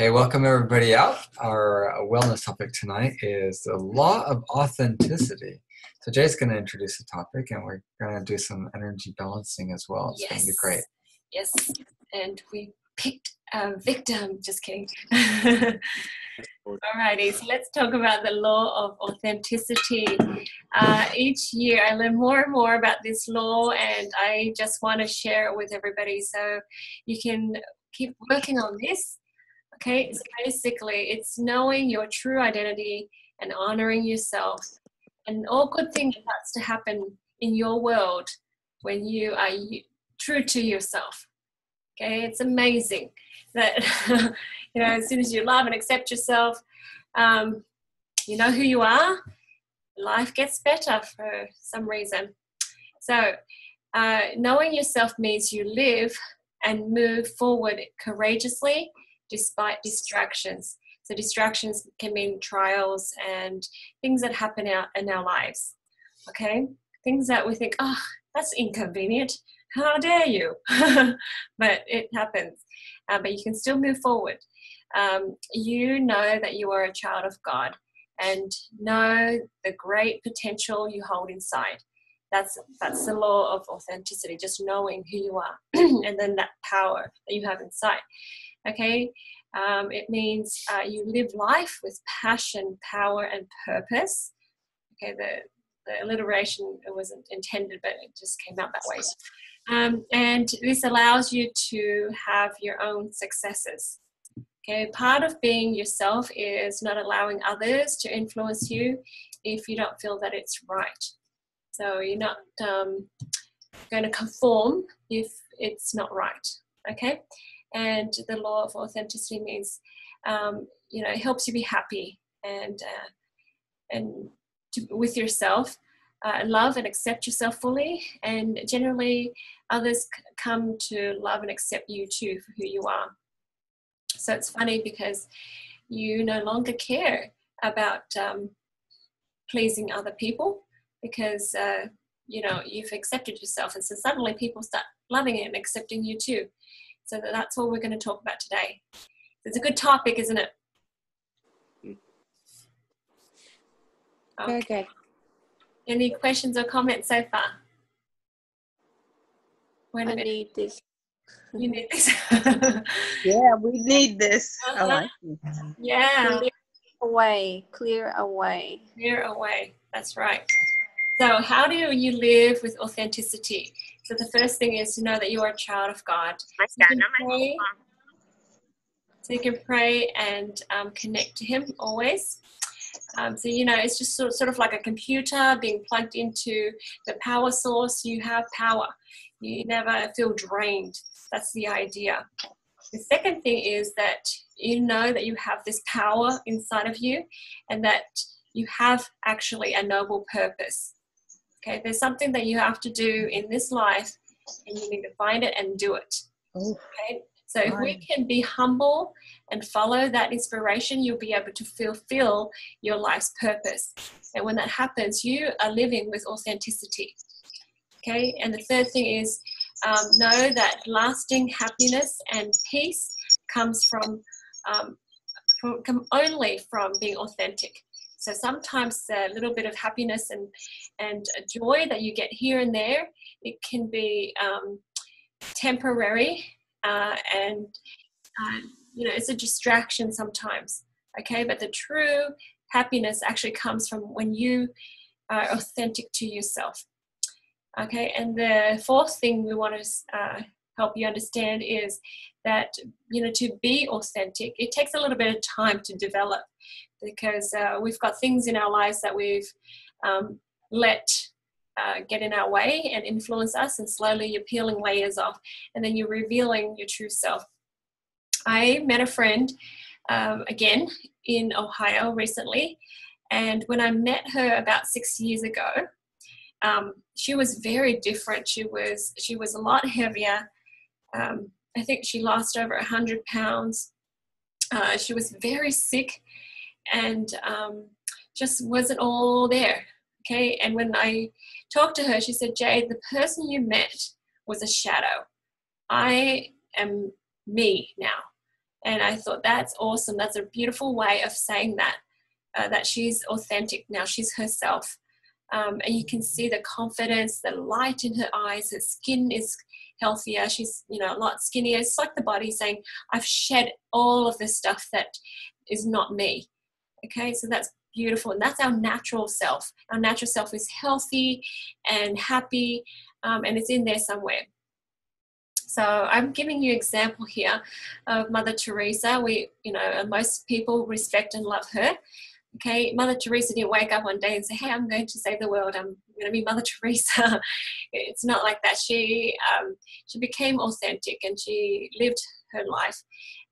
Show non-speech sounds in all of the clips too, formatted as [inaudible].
Okay, welcome everybody out. Our wellness topic tonight is the law of authenticity. So Jade's going to introduce the topic, and we're going to do some energy balancing as well. It's yes. going to be great. Yes, and we picked a victim. Just kidding. [laughs] Alrighty, so let's talk about the law of authenticity. Uh, each year, I learn more and more about this law, and I just want to share it with everybody so you can keep working on this Okay, so basically, it's knowing your true identity and honoring yourself, and all good things starts to happen in your world when you are true to yourself. Okay, it's amazing that [laughs] you know as soon as you love and accept yourself, um, you know who you are. Life gets better for some reason. So, uh, knowing yourself means you live and move forward courageously despite distractions. So distractions can mean trials and things that happen in our lives. Okay, things that we think, oh, that's inconvenient. How dare you? [laughs] but it happens. Uh, but you can still move forward. Um, you know that you are a child of God and know the great potential you hold inside. That's that's the law of authenticity, just knowing who you are, [clears throat] and then that power that you have inside. Okay, um, it means uh, you live life with passion, power, and purpose. Okay, the the alliteration it wasn't intended, but it just came out that way. Um, and this allows you to have your own successes. Okay, part of being yourself is not allowing others to influence you if you don't feel that it's right. So you're not um, going to conform if it's not right. Okay, and the law of authenticity means um, you know it helps you be happy and uh, and to, with yourself uh, love and accept yourself fully. And generally others c- come to love and accept you too for who you are. So it's funny because you no longer care about um, pleasing other people because uh, you know you've accepted yourself. And so suddenly people start loving it and accepting you too so that's all we're going to talk about today. It's a good topic, isn't it? Okay. Very good. Any questions or comments so far? Wait a I minute. need this. You need this. [laughs] yeah, we need this. Uh-huh. Like yeah. Clear away. Clear away. Clear away. That's right. So, how do you live with authenticity? So, the first thing is to know that you are a child of God. So you can pray, so you can pray and um, connect to Him always. Um, so, you know, it's just sort of, sort of like a computer being plugged into the power source. You have power, you never feel drained. That's the idea. The second thing is that you know that you have this power inside of you and that you have actually a noble purpose. Okay, there's something that you have to do in this life, and you need to find it and do it. Okay, so if we can be humble and follow that inspiration, you'll be able to fulfill your life's purpose. And when that happens, you are living with authenticity. Okay, and the third thing is um, know that lasting happiness and peace comes from, um, from come only from being authentic. So sometimes a little bit of happiness and and joy that you get here and there, it can be um, temporary uh, and uh, you know it's a distraction sometimes. Okay, but the true happiness actually comes from when you are authentic to yourself. Okay, and the fourth thing we want to uh, help you understand is that you know to be authentic, it takes a little bit of time to develop because uh, we've got things in our lives that we've um, let uh, get in our way and influence us, and slowly you're peeling layers off, and then you're revealing your true self. I met a friend um, again in Ohio recently, and when I met her about six years ago, um, she was very different. She was she was a lot heavier. Um, I think she lost over hundred pounds. Uh, she was very sick and um, just wasn't all there. Okay, and when I talked to her, she said, Jade, the person you met was a shadow. I am me now. And I thought that's awesome. That's a beautiful way of saying that, uh, that she's authentic now. She's herself. Um, and you can see the confidence, the light in her eyes. Her skin is healthier. She's, you know, a lot skinnier. It's like the body saying, I've shed all of the stuff that is not me. Okay, so that's beautiful. And that's our natural self. Our natural self is healthy and happy, um, and it's in there somewhere. So I'm giving you example here of Mother Teresa. We, you know, most people respect and love her. Okay, Mother Teresa didn't wake up one day and say, "Hey, I'm going to save the world. I'm going to be Mother [laughs] Teresa." it's not like that. She um, she became authentic and she lived her life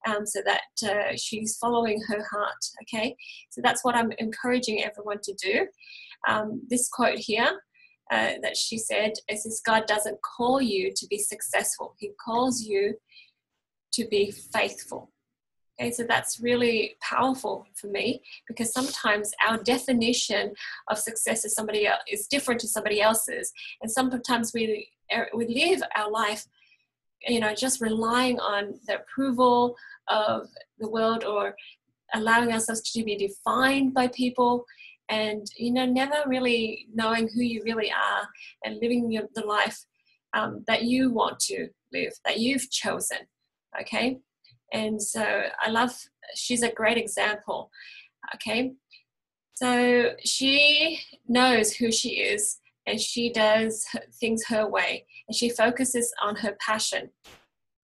um, so that uh, she's following her heart. Okay, so that's what I'm encouraging everyone to do. Um, this quote here uh, that she said is this God doesn't call you to be successful, He calls you to be faithful. Okay, so that's really powerful for me because sometimes our definition of success is somebody else, is different to somebody else's, and sometimes we er, we live our life, you know, just relying on the approval of the world or allowing ourselves to be defined by people and you know never really knowing who you really are and living your, the life um, that you want to live that you've chosen okay? And so i love she's a great example okay? So she knows who she is and she does things her way and she focuses on her passion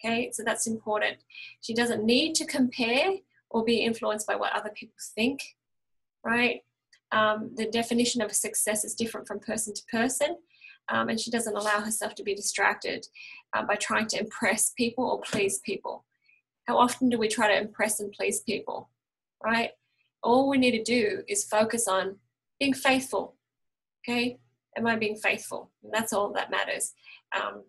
okay so that's important she doesn't need to compare or be influenced by what other people think right um, the definition of success is different from person to person, um, and she doesn't allow herself to be distracted uh, by trying to impress people or please people. How often do we try to impress and please people, right? All we need to do is focus on being faithful. Okay, am I being faithful? And that's all that matters. Um,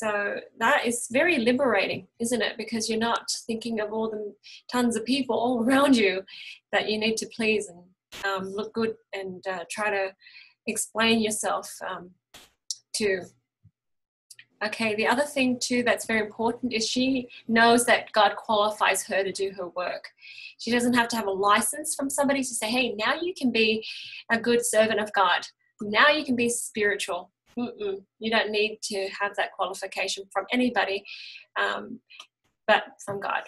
so that is very liberating, isn't it? Because you're not thinking of all the tons of people all [laughs] around you that you need to please and um, look good and uh, try to explain yourself um, to. Okay, the other thing too that's very important is she knows that God qualifies her to do her work. She doesn't have to have a license from somebody to say, hey, now you can be a good servant of God. Now you can be spiritual. Mm-mm. You don't need to have that qualification from anybody um, but from God.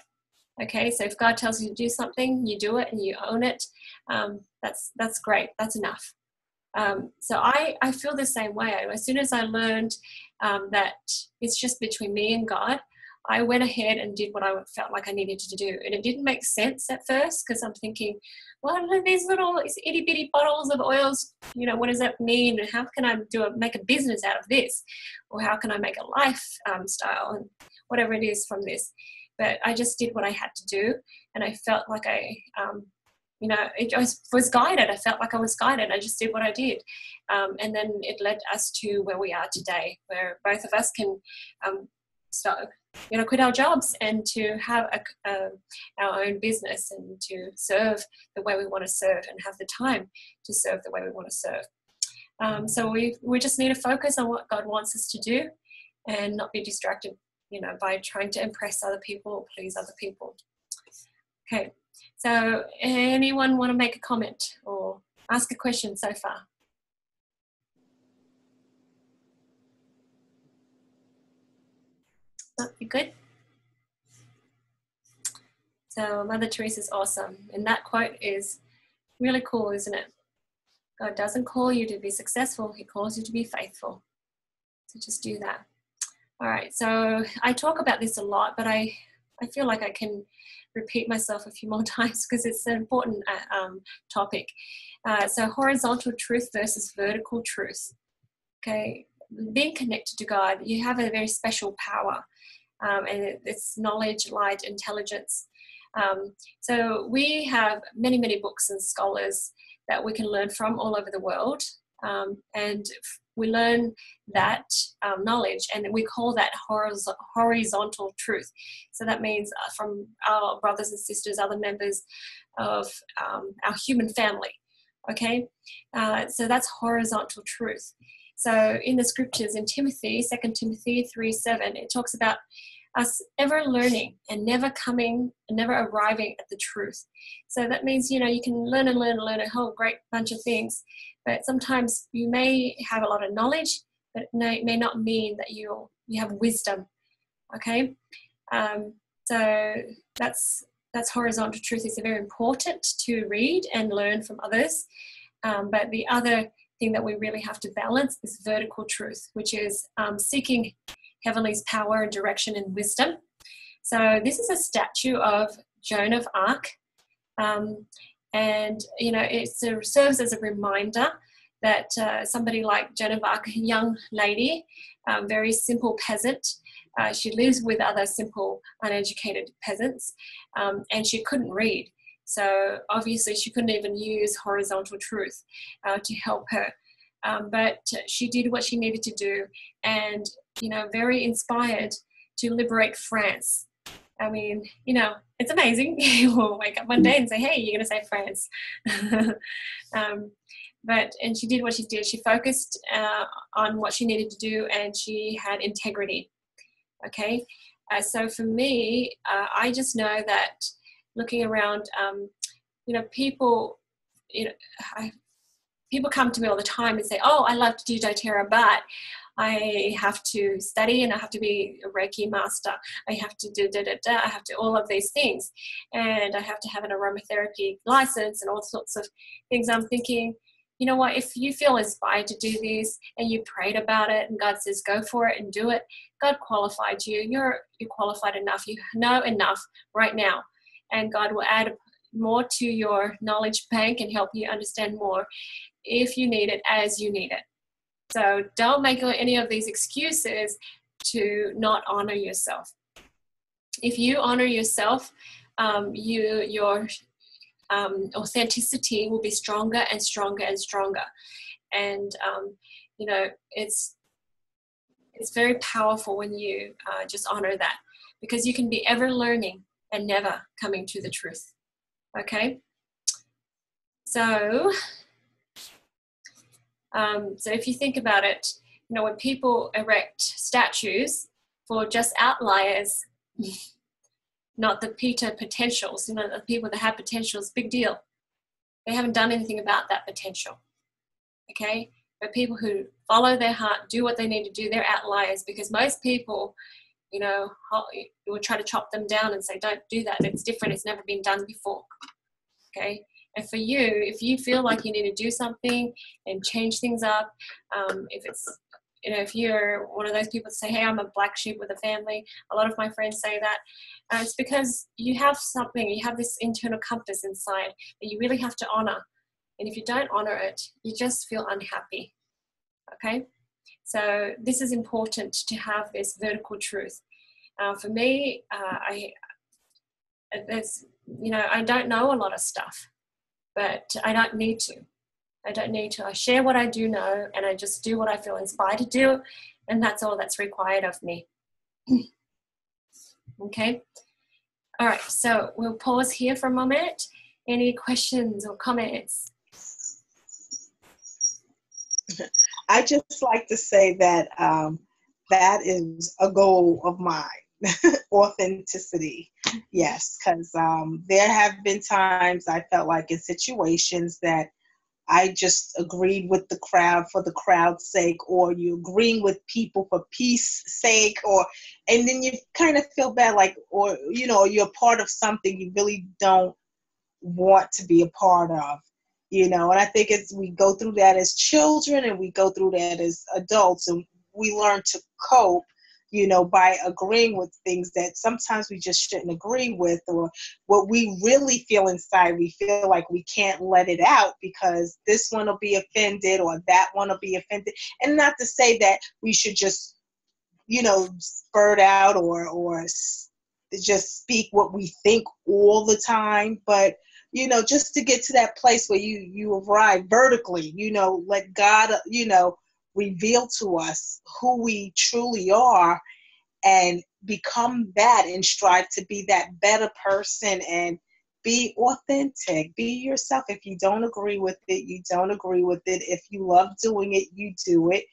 Okay, so if God tells you to do something, you do it and you own it. Um, that's that's great. That's enough. Um, so I I feel the same way. As soon as I learned um, that it's just between me and God, I went ahead and did what I felt like I needed to do. And it didn't make sense at first because I'm thinking, what are these little itty bitty bottles of oils? You know, what does that mean? And how can I do a, make a business out of this? Or how can I make a lifestyle um, and whatever it is from this? But I just did what I had to do. And I felt like I, um, you know, it was, was guided. I felt like I was guided. I just did what I did. Um, and then it led us to where we are today, where both of us can um, start, you know, quit our jobs and to have a, a, our own business and to serve the way we want to serve and have the time to serve the way we want to serve. Um, so we, we just need to focus on what God wants us to do and not be distracted, you know, by trying to impress other people or please other people. Okay, so anyone want to make a comment or ask a question so far? Oh, you good? So Mother Teresa is awesome. And that quote is really cool, isn't it? God doesn't call you to be successful, He calls you to be faithful. So just do that. All right, so I talk about this a lot, but I, I feel like I can repeat myself a few more [laughs] times because it's an important uh, um, topic. Uh, so horizontal truth versus vertical truth. Okay, being connected to God, you have a very special power, um, and it's knowledge, light, intelligence. Um, so we have many, many books and scholars that we can learn from all over the world, um, and we learn that um, knowledge and we call that horizontal truth. So that means uh, from our brothers and sisters other members of um, our human family okay? Uh, so that's horizontal truth. So in the scriptures in timothy 2 timothy 3 7 it talks about us ever learning and never coming, and never arriving at the truth. So that means, you know, you can learn and learn and learn a whole great bunch of things, but sometimes you may have a lot of knowledge, but it may not mean that you you have wisdom. Okay, um, so that's that's horizontal truth. It's very important to read and learn from others, um, but the other thing that we really have to balance is vertical truth, which is um, seeking Heavenly's power and direction and wisdom. So this is a statue of Joan of Arc, um, and you know it serves as a reminder that uh, somebody like Joan of Arc, a young lady, um, very simple peasant, uh, she lives with other simple, uneducated peasants, um, and she couldn't read. So obviously, she couldn't even use horizontal truth uh, to help her. Um, but she did what she needed to do, and you know, very inspired to liberate France. I mean, you know, it's amazing. [laughs] we'll wake up one day and say, "Hey, you're going to say France." [laughs] um, but and she did what she did. She focused uh, on what she needed to do, and she had integrity. Okay, uh, so for me, uh, I just know that looking around, um, you know, people, you know, I, people come to me all the time and say, "Oh, I love to do DoTerra, but I have to study and I have to be a Reiki master. I have to do da da da. I have to all of these things, and I have to have an aromatherapy license and all sorts of things." I'm thinking, you know what, if you feel inspired to do this and you prayed about it and God says go for it and do it, God qualified you. You're you're qualified enough. You know enough right now. And God will add more to your knowledge bank and help you understand more if you need it as you need it. So don't make any of these excuses to not honor yourself. If you honor yourself, um, you your um, authenticity will be stronger and stronger and stronger. And um, you know, it's it's very powerful when you uh, just honor that because you can be ever learning and never coming to the truth. Okay. So, um, so if you think about it, you know, when people erect statues for just outliers, not the Peter potentials, you know, the people that have potentials, big deal. They haven't done anything about that potential. Okay? But people who follow their heart, do what they need to do, they're outliers because most people, you know, will try to chop them down and say, don't do that. It's different. It's never been done before. Okay? And for you, if you feel like you need to do something and change things up, um, if it's you know, if you're one of those people that say, "Hey, I'm a black sheep with a family," a lot of my friends say that. Uh, it's because you have something, you have this internal compass inside that you really have to honor, and if you don't honor it, you just feel unhappy. Okay, so this is important to have this vertical truth. Uh, for me, uh, I there's you know I don't know a lot of stuff, but I don't need to. I don't need to. I share what I do know and I just do what I feel inspired to do, and that's all that's required of me. [clears throat] okay. All right, so we'll pause here for a moment. Any questions or comments? [laughs] I just like to say that um, that is a goal of mine [laughs] authenticity. Yes, because um, there have been times I felt like in situations that I just agreed with the crowd for the crowd's sake, or you're agreeing with people for peace sake, or and then you kind of feel bad, like, or you know, you're part of something you really don't want to be a part of, you know. And I think as we go through that as children, and we go through that as adults, and we learn to cope you know, by agreeing with things that sometimes we just shouldn't agree with, or what we really feel inside, we feel like we can't let it out because this one will be offended or that one will be offended. And not to say that we should just, you know, spurt out or, or just speak what we think all the time, but you know just to get to that place where you you arrive vertically you know let god you know reveal to us who we truly are and become that and strive to be that better person and be authentic. Be yourself. If you don't agree with it you don't agree with it. If you love doing it you do it.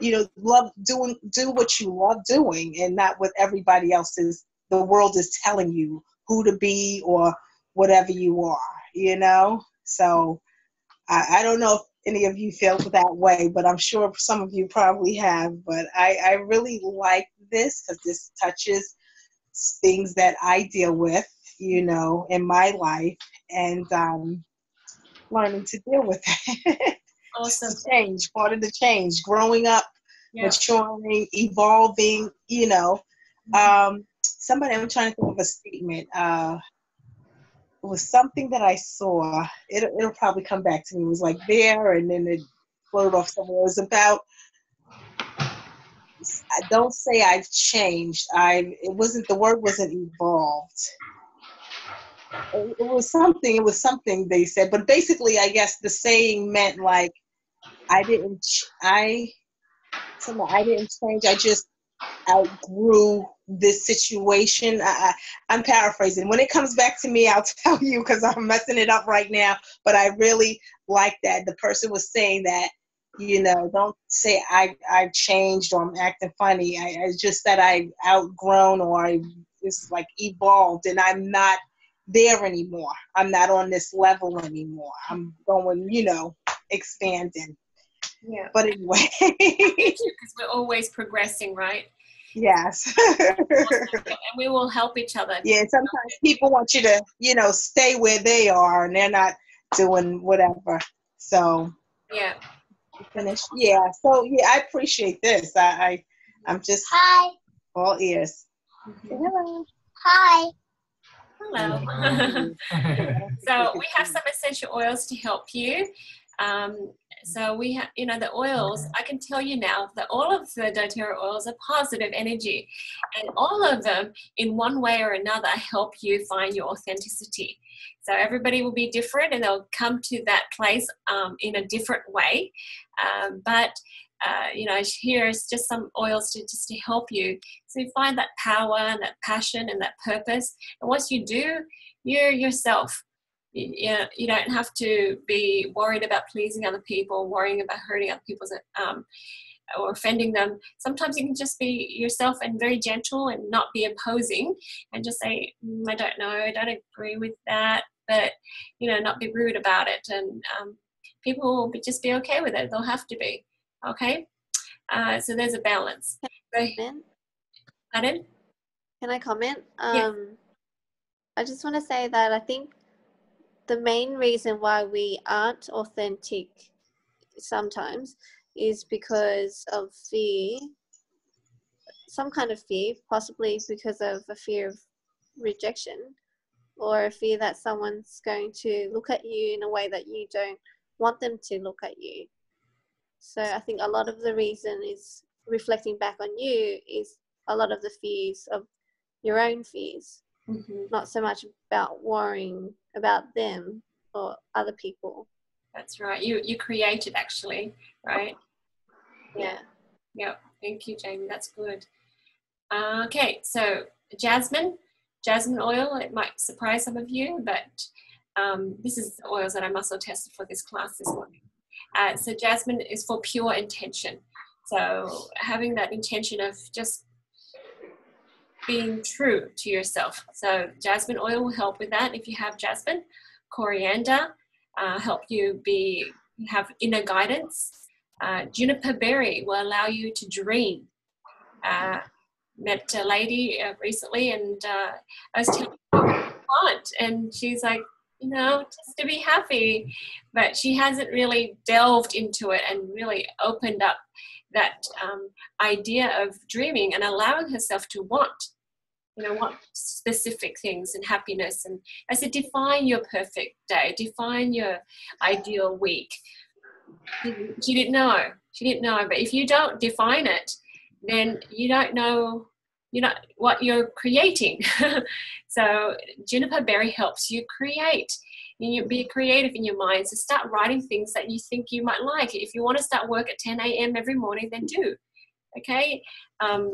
You know, love doing do what you love doing and not what everybody else is the world is telling you who to be or whatever you are, you know? So I, I don't know if any of you felt that way, but I'm sure some of you probably have. But I, I really like this because this touches things that I deal with, you know, in my life and um, learning to deal with it. [laughs] Awesome. change, part of the change, growing up, Yeah. maturing, evolving, you know. Um, somebody, I'm trying to think of a statement. Uh, was something that I saw. It, it'll probably come back to me. It was like there, and then it floated off somewhere. It was about. I don't say I've changed. I. It wasn't the word wasn't evolved. It, it was something. It was something they said, but basically, I guess the saying meant like, I didn't. I. Something I didn't change. I just outgrew this situation. I, I'm paraphrasing. When it comes back to me, I'll [laughs] tell you because I'm messing it up right now. But I really like that the person was saying that. You know, don't say I I've changed or I'm acting funny. I, I just that I outgrown or I just like evolved and I'm not there anymore. I'm not on this level anymore. I'm going, you know, expanding. Yeah. But anyway, [laughs] Because we're always progressing, right? yes. [laughs] And we will help each other. Yeah, sometimes people want you to, you know, stay where they are and they're not doing whatever. So Yeah. finish. Yeah. So yeah, I appreciate this. I, I I'm just Hi. all ears. Mhm. Hello. Hi. Hello. [laughs] so we have some essential oils to help you. Um, so we have, you know, the oils. I can tell you now that all of the DoTerra oils are positive energy, and all of them, in one way or another, help you find your authenticity. So everybody will be different, and they'll come to that place um, in a different way. Um, but uh, you know, here's just some oils to just to help you. So you find that power and that passion and that purpose. And once you do, you're yourself. You, you, don't have to be worried about pleasing other people, worrying about hurting other people's um, or offending them. Sometimes you can just be yourself and very gentle and not be opposing and just say, mm, I don't know, I don't agree with that, but you know, not be rude about it. And um, people will be, just be okay with it. They'll have to be. Okay, uh, so there's a balance. So, Comment? pardon? Can I comment? Yeah. Um, I just want to say that I think the main reason why we aren't authentic sometimes is because of fear, some kind of fear, possibly because of a fear of rejection or a fear that someone's going to look at you in a way that you don't want them to look at you. So I think a lot of the reason is reflecting back on you is a lot of the fears of your own fears, hmm not so much about worrying about them or other people. That's right. You you created actually, right? Yeah. Yep. Thank you, Jamie. That's good. Uh, okay, so jasmine, jasmine oil. It might surprise some of you, but um, this is the oils that I muscle tested for this class this morning. Uh, so jasmine is for pure intention. So having that intention of just being true to yourself. So jasmine oil will help with that if you have jasmine. Coriander uh, help you be have inner guidance. Uh, juniper berry will allow you to dream. Uh, met a lady uh, recently, and uh, I was telling her what and she's like, you know, just to be happy. But she hasn't really delved into it and really opened up that um, idea of dreaming and allowing herself to want you know what specific things and happiness and i said define your perfect day define your ideal week. She, didn't know she didn't know but if you don't define it then you don't know you know what you're creating. [laughs] So juniper berry helps you create you be creative in your mind. So start writing things that you think you might like. If you want to start work at 10 a.m every morning then do okay? Um,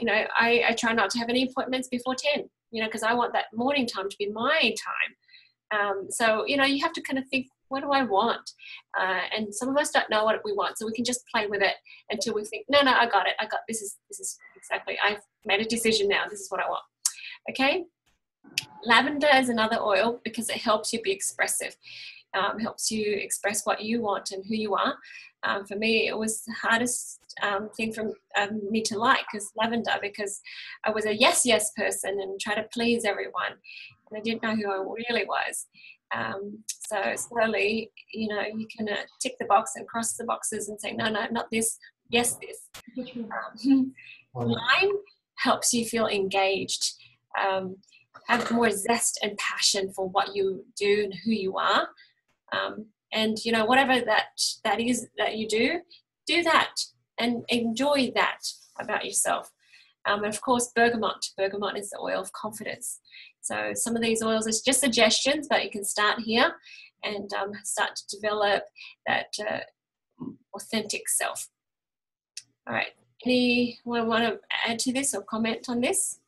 you know I, I try not to have any appointments before 10 you know because i want that morning time to be my time um, so you know you have to kind of think what do I want? Uh, and some of us don't know what we want, so we can just play with it until we think, no, no, I got it. I got this is this is exactly. I've made a decision now. This is what I want. Okay. Lavender is another oil because it helps you be expressive. Um, helps you express what you want and who you are. Um, for me, it was the hardest um, thing for um, me to like is lavender because I was a yes, yes person and try to please everyone. And I didn't know who I really was. Um, so slowly, you know, you can uh, tick the box and cross the boxes and say, no, no, not this, yes, this. [laughs] Um, lime helps you feel engaged, um, have more zest and passion for what you do and who you are. Um, and you know, whatever that that is that you do, do that and enjoy that about yourself. Um, and of course, bergamot. Bergamot is the oil of confidence. So some of these oils is just suggestions, but you can start here and um, start to develop that uh, authentic self. All right. Anyone want to add to this or comment on this?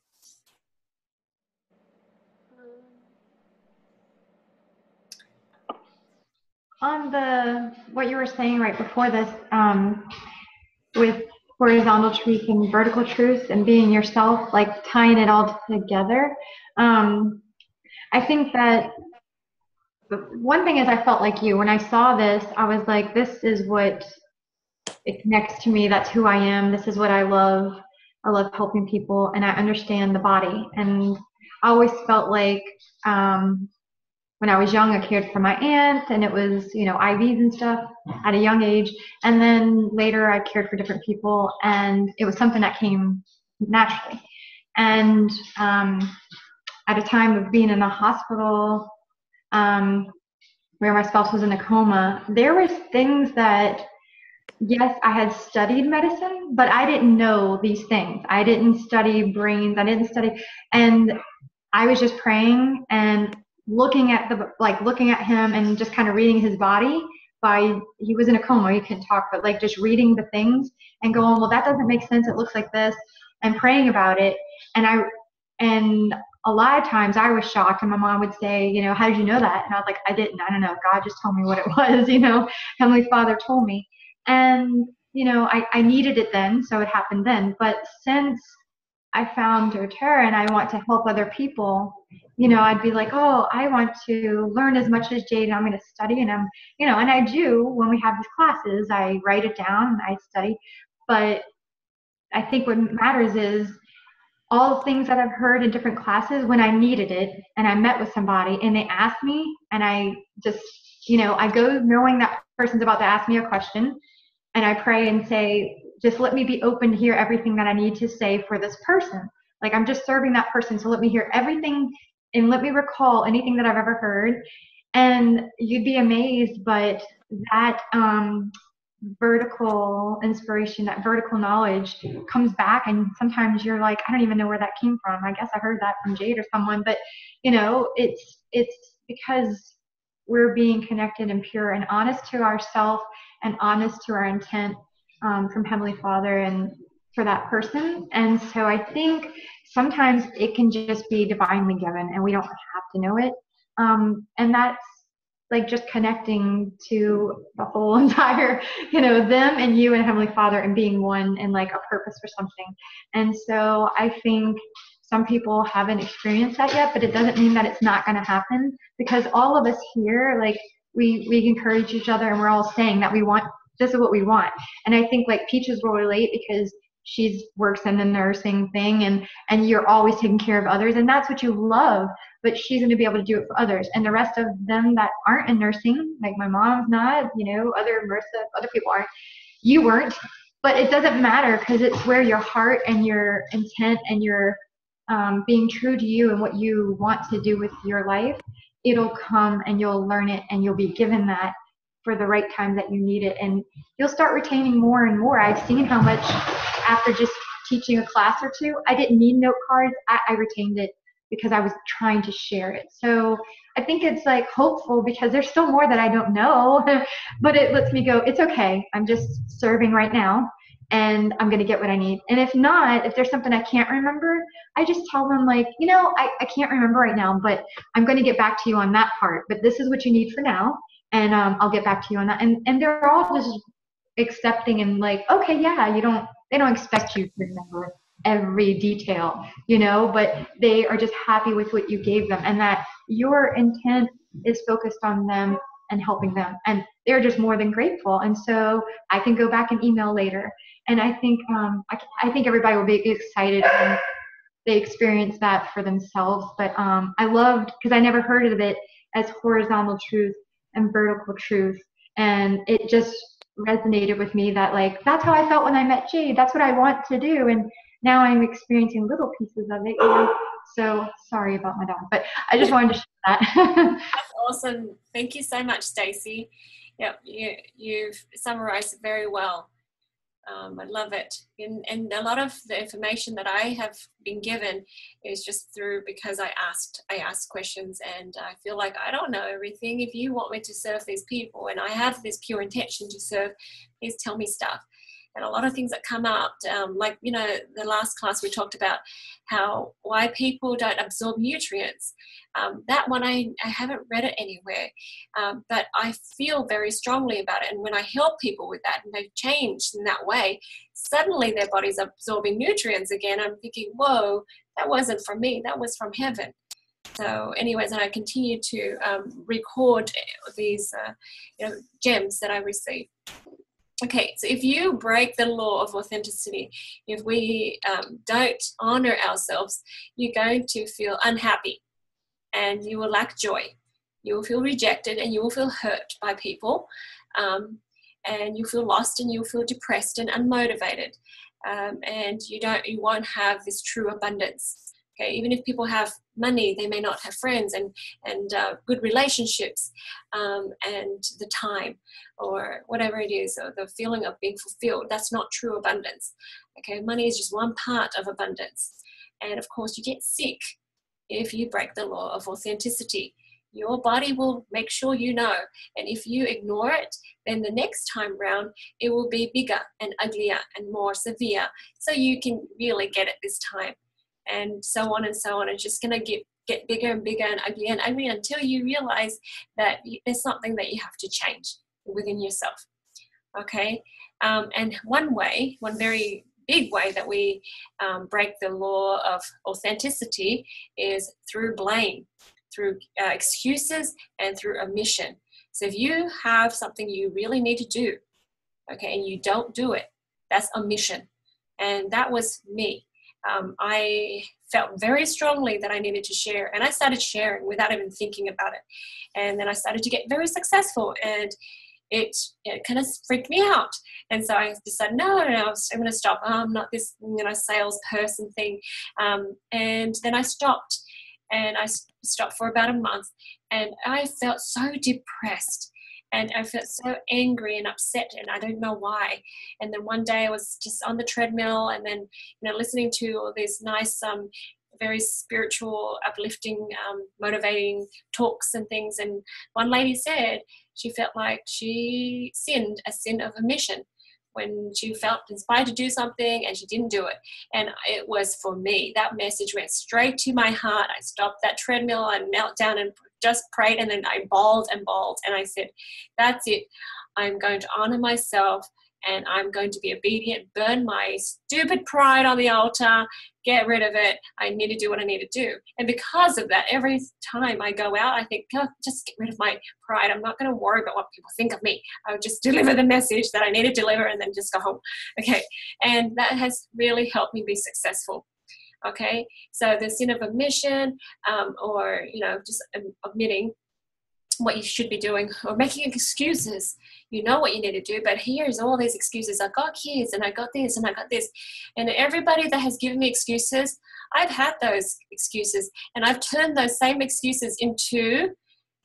On the what you were saying right before this, um, with horizontal truth and vertical truth and being yourself, like tying it all together. Um, I think that one thing is I felt like you when I saw this, I was like, this is what it connects to me. That's who I am. This is what I love. I love helping people and I understand the body. And I always felt like um, when I was young, I cared for my aunt, and it was, you know, IVs and stuff at a young age. And then later, I cared for different people, and it was something that came naturally. And um, at a time of being in the hospital, um, where my spouse was in a coma, there was things that, yes, I had studied medicine, but I didn't know these things. I didn't study brains. I didn't study, and I was just praying and looking at the like looking at him and just kind of reading his body by he was in a coma he couldn't talk but like just reading the things and going well that doesn't make sense. It looks like this and praying about it. And i and a lot of times i was shocked and my mom would say you know how did you know that? And i was like i didn't. I don't know. God just told me what it [laughs] was you know? Heavenly father told me. And you know i, I needed it then so it happened then. But since i found doterra and i want to help other people you know, I'd be like, oh, I want to learn as much as Jade, and I'm going to study, and I'm, you know, and I do when we have these classes, I write it down and I study. But I think what matters is all the things that I've heard in different classes when I needed it, and I met with somebody, and they asked me, and I just, you know, I go knowing that person's about to ask me a question, and I pray and say, just let me be open to hear everything that I need to say for this person. Like I'm just serving that person, so let me hear everything and let me recall anything that I've ever heard. And you'd be amazed, but that um, vertical inspiration, that vertical knowledge comes back, and sometimes you're like, I don't even know where that came from. I guess I heard that from Jade or someone, but you know, it's it's because we're being connected and pure and honest to ourself and honest to our intent um, from Heavenly Father and for that person. And so I think sometimes it can just be divinely given and we don't have to know it. Um, and that's like just connecting to the whole [laughs] entire, you know, them and you and Heavenly Father and being one and like a purpose for something. And so I think some people haven't experienced that yet, but it doesn't mean that it's not going to happen because all of us here, like, we, we encourage each other and we're all saying that we want this is what we want. And I think like Peaches will relate because she's works in the nursing thing and and you're always taking care of others and that's what you love but she's going to be able to do it for others and the rest of them that aren't in nursing like my mom's not you know other MRSA, other people aren't you weren't but it doesn't matter because it's where your heart and your intent and your um, being true to you and what you want to do with your life it'll come and you'll learn it and you'll be given that for the right time that you need it. And you'll start retaining more and more. I've seen how much after just teaching a class or two i didn't need note cards. I, I retained it because i was trying to share it. So i think it's like hopeful because there's still more that i don't know [laughs] but it lets me go it's okay. I'm just serving right now and i'm going to get what i need. And if not if there's something i can't remember i just tell them like you know I, I can't remember right now but i'm going to get back to you on that part but this is what you need for now and um, I'll get back to you on that. And and they're all just accepting and like, okay, yeah, you don't they don't expect you to remember every detail, you know, but they are just happy with what you gave them and that your intent is focused on them and helping them. And they're just more than grateful. And so i can go back and email later. And i think um, I, I think everybody will be excited when they experience that for themselves. But um, i loved because i never heard of it as horizontal truth and vertical truth and it just resonated with me that like that's how I felt when I met Jade. That's what I want to do, and now I'm experiencing little pieces of it. So sorry about my dog, but I just wanted to share that. [laughs] that's awesome. Thank you so much, Stacy. Yeah, you you've summarized it very well. Um, I love it. And, and a lot of the information that I have been given is just through because I asked I asked questions and I feel like I don't know everything. If you want me to serve these people and I have this pure intention to serve, please tell me stuff and a lot of things that come up um, like you know the last class we talked about how why people don't absorb nutrients. Um, that one I, I haven't read it anywhere um, but i feel very strongly about it. And when i help people with that and they've changed in that way suddenly their body's absorbing nutrients again. I'm thinking whoa that wasn't from me that was from heaven. So anyways and i continue to um, record these uh, you know, gems that i receive Okay, so if you break the law of authenticity, if we um, don't honor ourselves, you're going to feel unhappy and you will lack joy. You will feel rejected and you will feel hurt by people. Um, and you feel lost and you'll feel depressed and unmotivated. Um, and you don't you won't have this true abundance okay even if people have money they may not have friends and and uh, good relationships um, and the time or whatever it is or the feeling of being fulfilled. That's not true abundance okay? Money is just one part of abundance. And of course you get sick if you break the law of authenticity. Your body will make sure you know and if you ignore it then the next time round it will be bigger and uglier and more severe. So you can really get it this time and so on and so on. It's just going to get get bigger and bigger and uglier and uglier until you realize that there's something that you have to change within yourself. Okay, um, and one way, one very big way that we um, break the law of authenticity is through blame, through uh, excuses, and through omission. So if you have something you really need to do, okay, and you don't do it, that's omission. And that was me um, I felt very strongly that I needed to share. And I started sharing without even thinking about it. And then I started to get very successful. And it, it kind of freaked me out. And so I decided, no, no, no, I'm going to stop. I'm not this, you know, salesperson thing. Um, and then I stopped. And I stopped for about a month. And I felt so depressed and I felt so angry and upset, and I don't know why. And then one day I was just on the treadmill, and then you know listening to all these nice, um, very spiritual, uplifting, um, motivating talks and things. And one lady said she felt like she sinned a sin of omission when she felt inspired to do something and she didn't do it. And it was for me. That message went straight to my heart. I stopped that treadmill and knelt down and just prayed and then I bawled and bawled and I said, That's it. I'm going to honor myself and I'm going to be obedient, burn my stupid pride on the altar, get rid of it. I need to do what I need to do. And because of that, every time I go out, I think, just get rid of my pride. I'm not going to worry about what people think of me. I'll just [laughs] deliver the message that I need to deliver and then just go home. Okay. And that has really helped me be successful okay so the sin of omission um, or you know just omitting what you should be doing or making excuses you know what you need to do but here's all these excuses i got kids and i got this and i got this and everybody that has given me excuses i've had those excuses and i've turned those same excuses into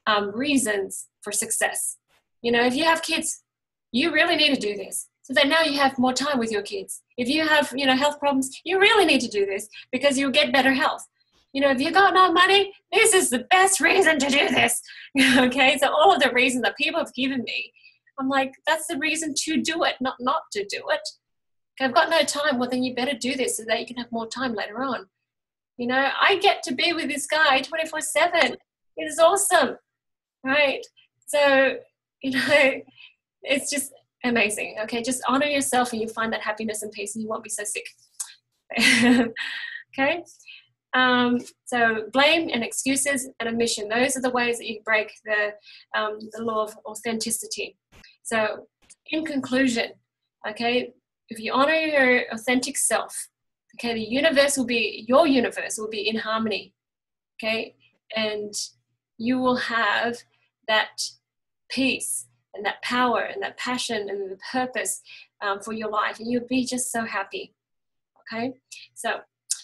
um, reasons for success you know if you have kids you really need to do this so that now you have more time with your kids. If you have, you know, health problems, you really need to do this because you'll get better health. You know, if you got no money, this is the best reason to do this. [laughs] okay, so all of the reasons that people have given me, I'm like, that's the reason to do it, not not to do it. Okay, I've got no time. Well, then you better do this so that you can have more time later on. You know, I get to be with this guy 24 7. It is awesome, right? So you know, [laughs] it's just amazing. Okay, just honor yourself and you find that happiness and peace and you won't be so sick. [laughs] okay. Um, so blame and excuses and omission. Those are the ways that you break the, um, the law of authenticity. So in conclusion, okay, if you honor your authentic self, okay, the universe will be, your universe will be in harmony, okay, and you will have that peace and that power and that passion and the purpose um, for your life, and you'll be just so happy, okay? So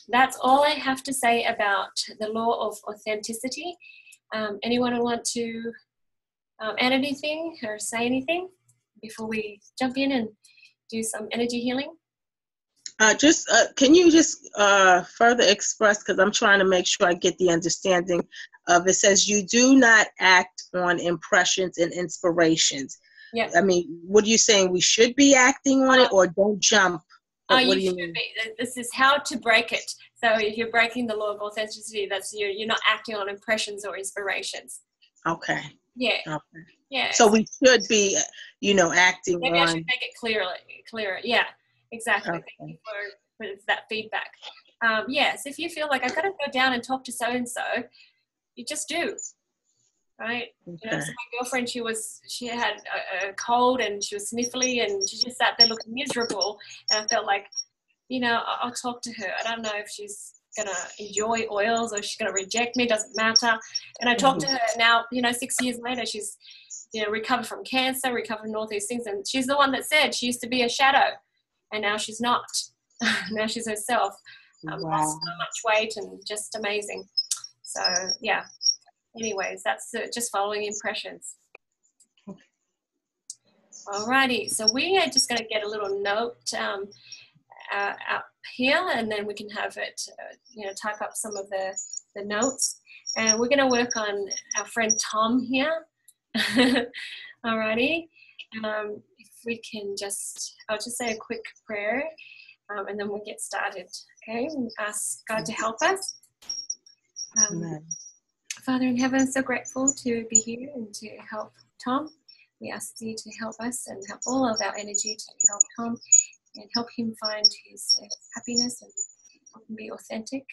that's all I have to say about the law of authenticity. Um, anyone want to um, add anything or say anything before we jump in and do some energy healing? Uh, just uh, can you just uh, further express because I'm trying to make sure I get the understanding of it. Says you do not act on impressions and inspirations. Yeah. I mean, what are you saying? We should be acting on it, or don't jump Oh, you, you, should mean? be. This is how to break it. So if you're breaking the law of authenticity, that's you're you're not acting on impressions or inspirations. Okay. Yeah. Okay. Yeah. So we should be, you know, acting Maybe on. I should make it clearer. Clearer. Yeah. Exactly. Okay. Thank you for, for that feedback. Um, yes, if you feel like I've got to go down and talk to so and so, you just do right? Okay. You know, so my girlfriend, she was, she had a, a, cold and she was sniffly and she just sat there looking miserable. And I felt like, you know, I'll, I'll talk to her. I don't know if she's gonna enjoy oils or she's gonna reject me. Doesn't matter. And I talked mm-hmm. to her now. You know, six years later, she's, you know, recovered from cancer, recovered from all these things, and she's the one that said she used to be a shadow, and now she's not. [laughs] now she's herself. Um, wow. Lost so much weight and just amazing. So yeah, anyways, that's just following impressions. Alrighty, so we are just going to get a little note um, uh, up here, and then we can have it, uh, you know, type up some of the, the notes. And we're going to work on our friend Tom here. [laughs] Alrighty, um, if we can just, I'll just say a quick prayer, um, and then we'll get started. Okay, ask God to help us. Um, Amen. Father in heaven, so grateful to be here and to help Tom. We ask you to help us and help all of our energy to help Tom and help him find his uh, happiness and be authentic.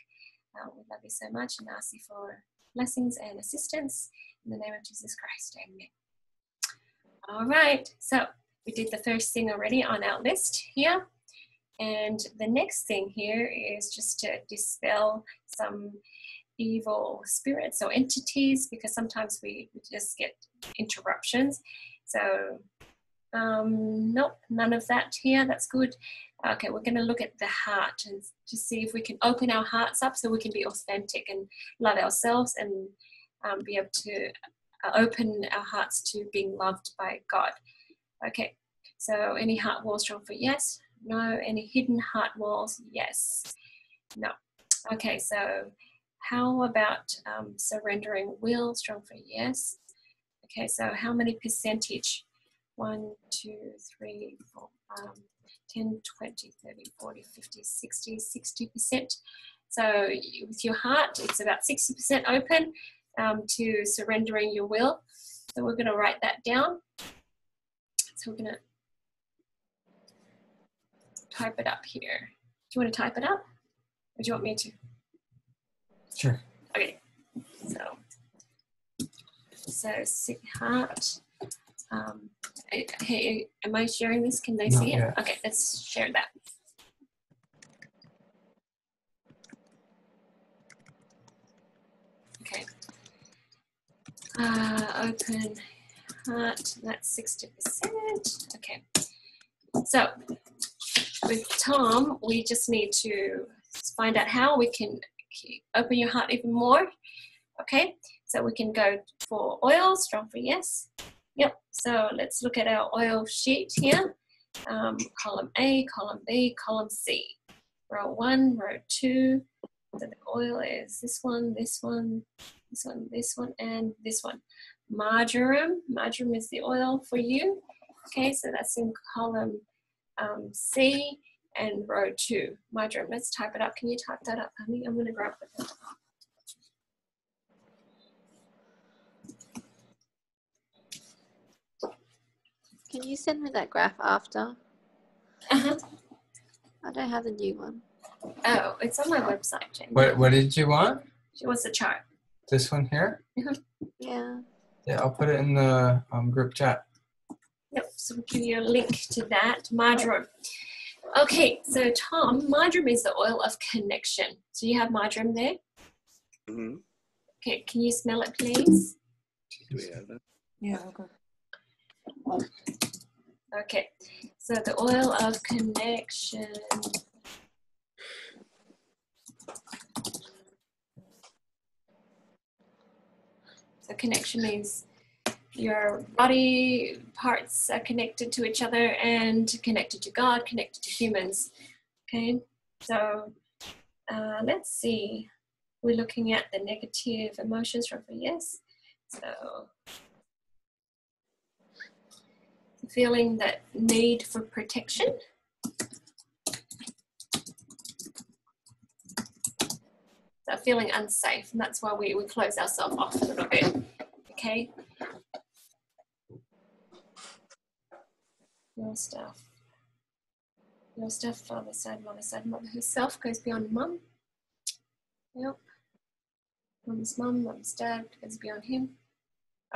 Uh, we love you so much and ask you for blessings and assistance in the name of Jesus Christ. Amen. All right, so we did the first thing already on our list here. And the next thing here is just to dispel some evil spirits or entities because sometimes we just get interruptions. So, um, nope, none of that here. That's good. Okay, we're going to look at the heart and to see if we can open our hearts up so we can be authentic and love ourselves and um, be able to uh, open our hearts to being loved by God. Okay, so any heart walls strong for yes? No. Any hidden heart walls? Yes. No. Okay, so how about um, surrendering will? Strong for yes. Okay, so how many percentage? 1, 2, 3, 4, um, 10, 20, 30, 40, 50, 60, 60%. So with your heart, it's about 60% open um, to surrendering your will. So we're going to write that down. So we're going to type it up here. Do you want to type it up? Or do you want me to? Sure. Okay. So, so sick heart. Um, hey, am I sharing this? Can they Not see yet. it? Okay, let's share that. Okay. Uh, open heart, that's 60%. Okay. So with Tom, we just need to find out how we can open your heart even more. Okay, so we can go for oil, strong for yes. Yep, so let's look at our oil sheet here. Um, column A, column B, column C. Row one, row two. So the oil is this one, this one, this one, this one, and this one. Marjoram, marjoram is the oil for you. Okay, so that's in column um, C and row two. Marjoram, let's type it up. Can you type that up, honey? I'm going to grab it. Can you send me that graph after? Uh-huh. I don't have the new one. Oh, it's on my website, Jane. What What did you want? She wants the chart? This one here? Yeah. Yeah, I'll put it in the um, group chat. Yep, so we'll give you a link to that. Marjoram. Okay, so Tom, marjoram is the oil of connection. So you have marjoram there? hmm Okay, can you smell it, please? Do we have that? Yeah, okay. Okay, so the oil of connection. So connection means your body parts are connected to each other and connected to God, connected to humans. Okay, so uh, let's see. We're looking at the negative emotions from yes. So feeling that need for protection. So feeling unsafe, and that's why we, we close ourselves off a little bit. Okay. Your stuff. Your stuff, father side, mother side, mother herself goes beyond mum. Yep. Mum's mum, mum's dad goes beyond him.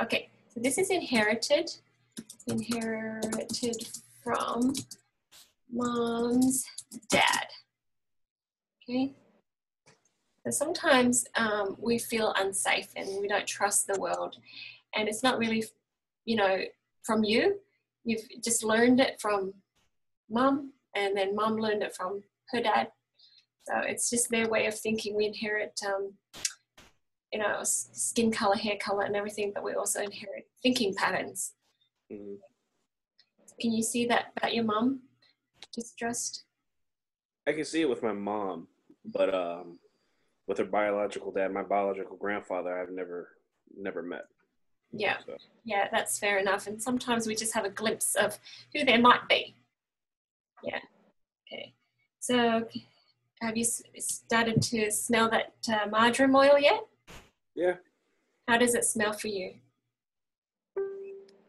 Okay, so this is inherited inherited from mom's dad. Okay. So sometimes um, we feel unsafe and we don't trust the world, and it's not really, you know, from you. You've just learned it from mom, and then mom learned it from her dad. So it's just their way of thinking. We inherit, um, you know, skin color, hair color, and everything, but we also inherit thinking patterns. hmm Can you see that about your mom? Distrust? I can see it with my mom, but um, with her biological dad, my biological grandfather, I've never never met. Yeah, So, yeah, that's fair enough. And sometimes we just have a glimpse of who they might be. Yeah. Okay. So, have you started to smell that uh, marjoram oil yet? yeah, How does it smell for you?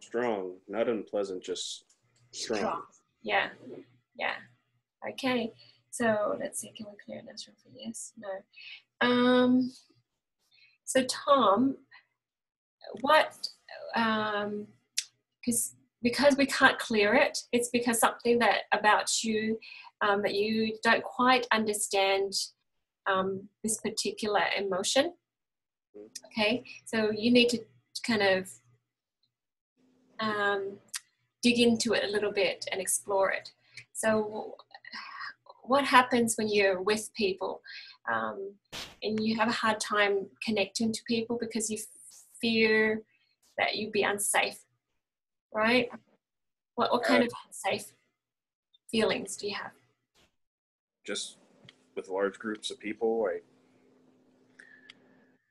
strong, not unpleasant, just strong. Yeah. Yeah. Okay. So let's see. Can we clear this room for yes? No. Um. So Tom, what? Um. Because because we can't clear it, it's because something that about you um, that you don't quite understand um, this particular emotion. Okay. So you need to kind of um, dig into it a little bit and explore it. So, what happens when you're with people um, and you have a hard time connecting to people because you fear that you'd be unsafe, right? What, what kind of unsafe feelings do you have? Just with large groups of people, I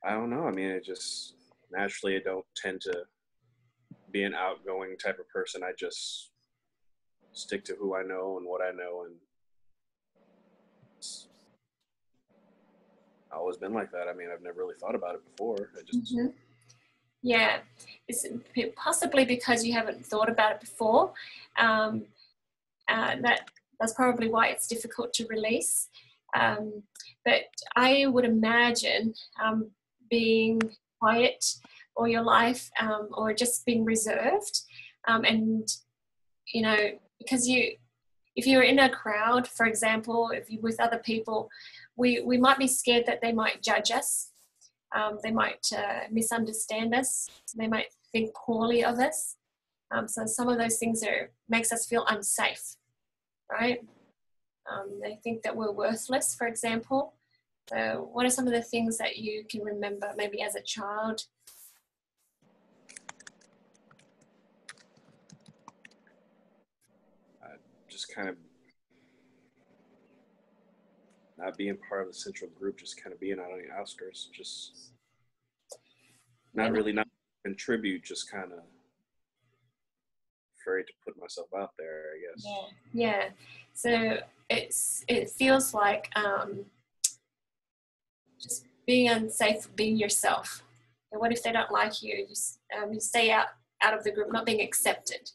I don't know. I mean, it just naturally I don't tend to be an outgoing type of person. I just stick to who I know and what I know, and always been like that. I mean, I've never really thought about it before. I just Mhm. Yeah, it's possibly because you haven't thought about it before. Um, uh, that that's probably why it's difficult to release. Um, but I would imagine um, being quiet all your life, um, or just being reserved, um, and you know, because you, if you're in a crowd, for example, if you're with other people, we we might be scared that they might judge us um, they might uh, misunderstand us. They might think poorly of us. Um, so some of those things are makes us feel unsafe, right? Um, they think that we're worthless, for example. So, what are some of the things that you can remember, maybe as a child? just kind of not being part of the central group, just kind of being out on the outskirts, just not really not contribute, just kind of afraid to put myself out there, I guess. Yeah. yeah. So it's it feels like um, just being unsafe, being yourself. And what if they don't like you? Just um, you stay out out of the group, not being accepted.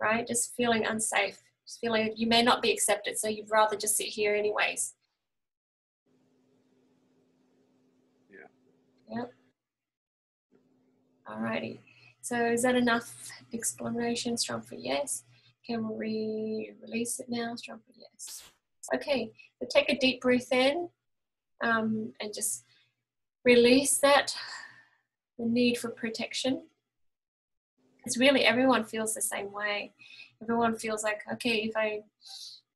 right? Just feeling unsafe, just feeling you may not be accepted, so you'd rather just sit here anyways. Yeah. Yep. Alrighty. So is that enough explanation? Strong for yes. Can we release it now? Strong for yes. Okay, so take a deep breath in um, and just release that, the need for protection. Because really everyone feels the same way. Everyone feels like, okay, if I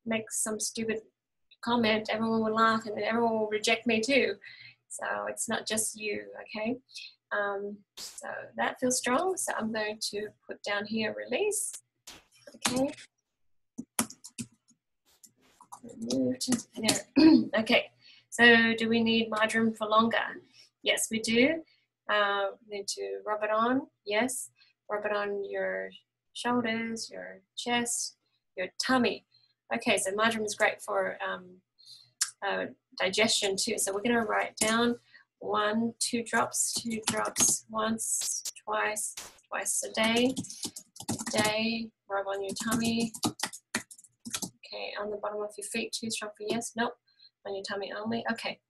make some stupid comment, everyone will laugh and then everyone will reject me too. So it's not just you, okay? Um, so that feels strong. So I'm going to put down here release. Okay. [clears throat] Okay. So do we need marjoram for longer? Yes, we do. Uh, need to rub it on. Yes. Rub it on your shoulders, your chest, your tummy. Okay, so marjoram is great for um, uh, digestion too. So we're going to write down one, two drops, two drops, once, twice, twice a day, day, rub on your tummy. Okay, on the bottom of your feet, two strong for yes, nope, on your tummy only. Okay,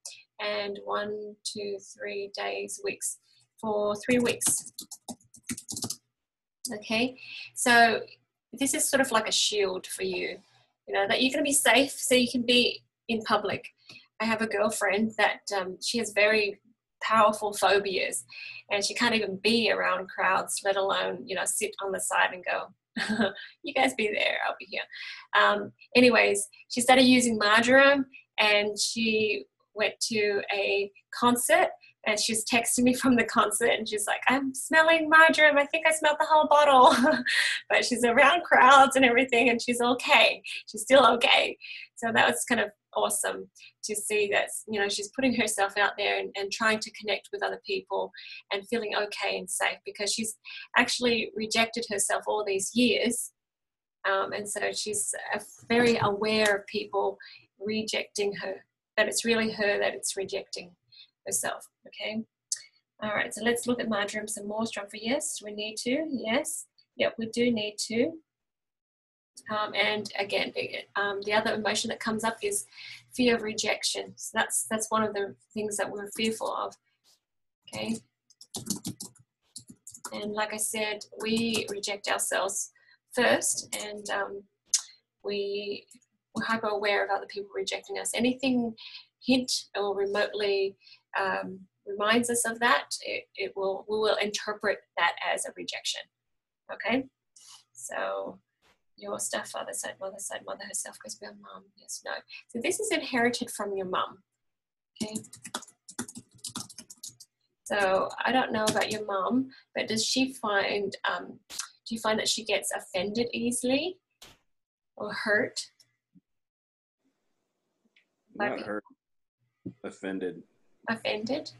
and one, two, three days, weeks, for three weeks. Okay, so this is sort of like a shield for you, you know, that you're going to be safe so you can be in public. I have a girlfriend that um, she has very powerful phobias and she can't even be around crowds, let alone, you know, sit on the side and go, [laughs] you guys be there, I'll be here. Um, anyways, she started using marjoram and she went to a concert and she's texting me from the concert and she's like i'm smelling marjoram. I think i smelled the whole bottle. [laughs] But she's around crowds and everything and she's okay. She's still okay. So that was kind of awesome to see that you know she's putting herself out there and, and trying to connect with other people and feeling okay and safe because she's actually rejected herself all these years um, and so she's very aware of people rejecting her that it's really her that it's rejecting herself. Okay. All right. So let's look at marjoram some more. Strong for yes. We need to. Yes. Yep. We do need to. Um, and again, um, the other emotion that comes up is fear of rejection. So that's that's one of the things that we're fearful of. Okay. And like I said, we reject ourselves first, and um, we we're hyper aware of other people rejecting us. Anything hint or remotely um, reminds us of that, it, it will we will interpret that as a rejection. Okay, so your stepfather side, mother side, mother herself goes beyond mom. Yes, no. So this is inherited from your mom. Okay. So I don't know about your mom, but does she find um, do you find that she gets offended easily or hurt? Not hurt, offended offended?